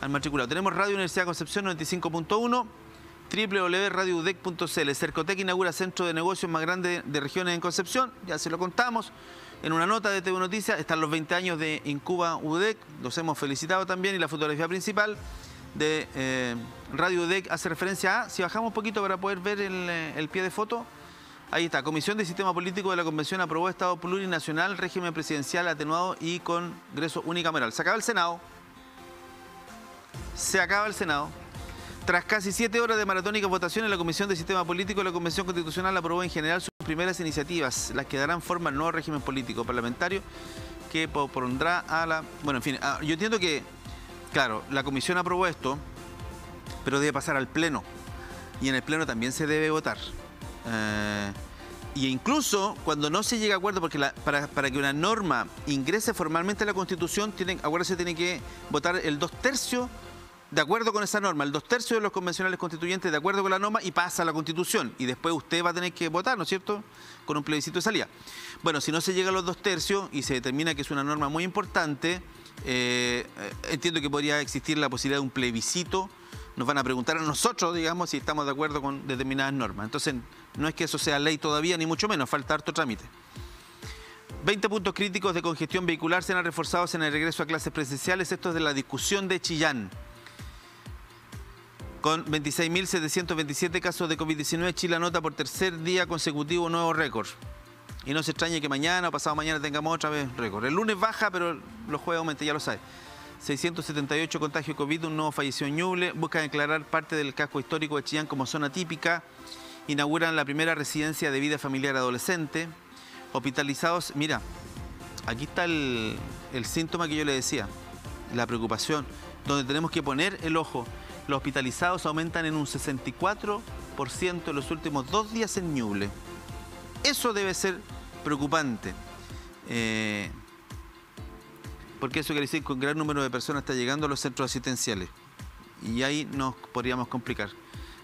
han matriculado. Tenemos Radio Universidad de Concepción 95.1, www.radioudec.cl. Cercotec inaugura centro de negocios más grande de regiones en Concepción, ya se lo contamos. En una nota de TV Noticias están los 20 años de Incuba UDEC, los hemos felicitado también y la fotografía principal de eh, Radio UDEC hace referencia a, si bajamos un poquito para poder ver eh, el pie de foto, ahí está, Comisión de Sistema Político de la Convención aprobó Estado Plurinacional, régimen presidencial atenuado y Congreso unicameral. Se acaba el Senado, se acaba el Senado. Tras casi siete horas de maratónicas votaciones, la Comisión de Sistema Político la Convención Constitucional aprobó en general sus primeras iniciativas, las que darán forma al nuevo régimen político parlamentario que propondrá a la... Bueno, en fin, ah, yo entiendo que, claro, la Comisión aprobó esto, pero debe pasar al Pleno. Y en el Pleno también se debe votar. Eh, y incluso cuando no se llega a acuerdo, porque para que una norma ingrese formalmente a la Constitución, tienen, acuérdense, tiene que votar el dos tercios de acuerdo con esa norma, el dos tercios de los convencionales constituyentes de acuerdo con la norma y pasa a la Constitución. Y después usted va a tener que votar, ¿no es cierto?, con un plebiscito de salida. Bueno, si no se llega a los dos tercios y se determina que es una norma muy importante, eh, entiendo que podría existir la posibilidad de un plebiscito. Nos van a preguntar a nosotros, digamos, si estamos de acuerdo con determinadas normas. Entonces, no es que eso sea ley todavía, ni mucho menos, falta harto trámite. 20 puntos críticos de congestión vehicular serán reforzados en el regreso a clases presenciales. Esto es de la discusión de Chillán. Con 26.727 casos de COVID-19, Chile anota por tercer día consecutivo un nuevo récord. Y no se extrañe que mañana o pasado mañana tengamos otra vez récord. El lunes baja, pero los jueves aumenta, ya lo sabe. 678 contagios COVID, un nuevo fallecido en Ñuble. Buscan declarar parte del casco histórico de Chillán como zona típica. Inauguran la primera residencia de vida familiar adolescente. Hospitalizados, mira, aquí está el síntoma que yo le decía, la preocupación, donde tenemos que poner el ojo. Los hospitalizados aumentan en un 64% en los últimos dos días en Ñuble. Eso debe ser preocupante. Eh, porque eso quiere decir que un gran número de personas está llegando a los centros asistenciales. Y ahí nos podríamos complicar.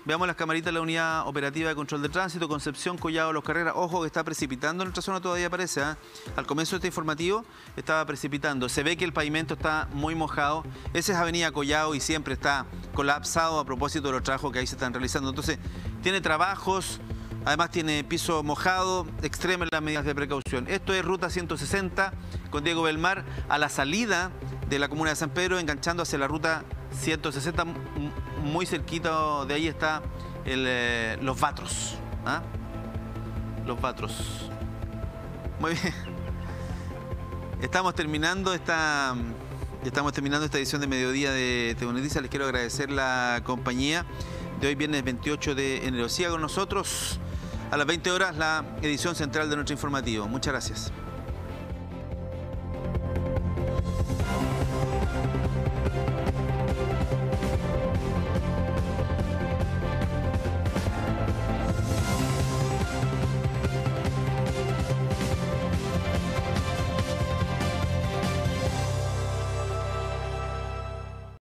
Veamos las camaritas de la unidad operativa de control de tránsito, Concepción, Collado, Los Carreras. Ojo que está precipitando en nuestra zona todavía parece. ¿ah? Al comienzo de este informativo estaba precipitando. Se ve que el pavimento está muy mojado. Esa es Avenida Collado y siempre está colapsado a propósito de los trabajos que ahí se están realizando. Entonces, tiene trabajos, además tiene piso mojado, extremen las medidas de precaución. Esto es Ruta 160 con Diego Belmar a la salida de la comuna de San Pedro, enganchando hacia la Ruta 160 muy cerquita de ahí está el, eh, los Vatros. ¿ah? Los Vatros. Muy bien. Estamos terminando esta. Estamos terminando esta edición de mediodía de Noticias. Les quiero agradecer la compañía de hoy, viernes 28 de enero. Siga con nosotros a las 20 horas la edición central de nuestro informativo. Muchas gracias.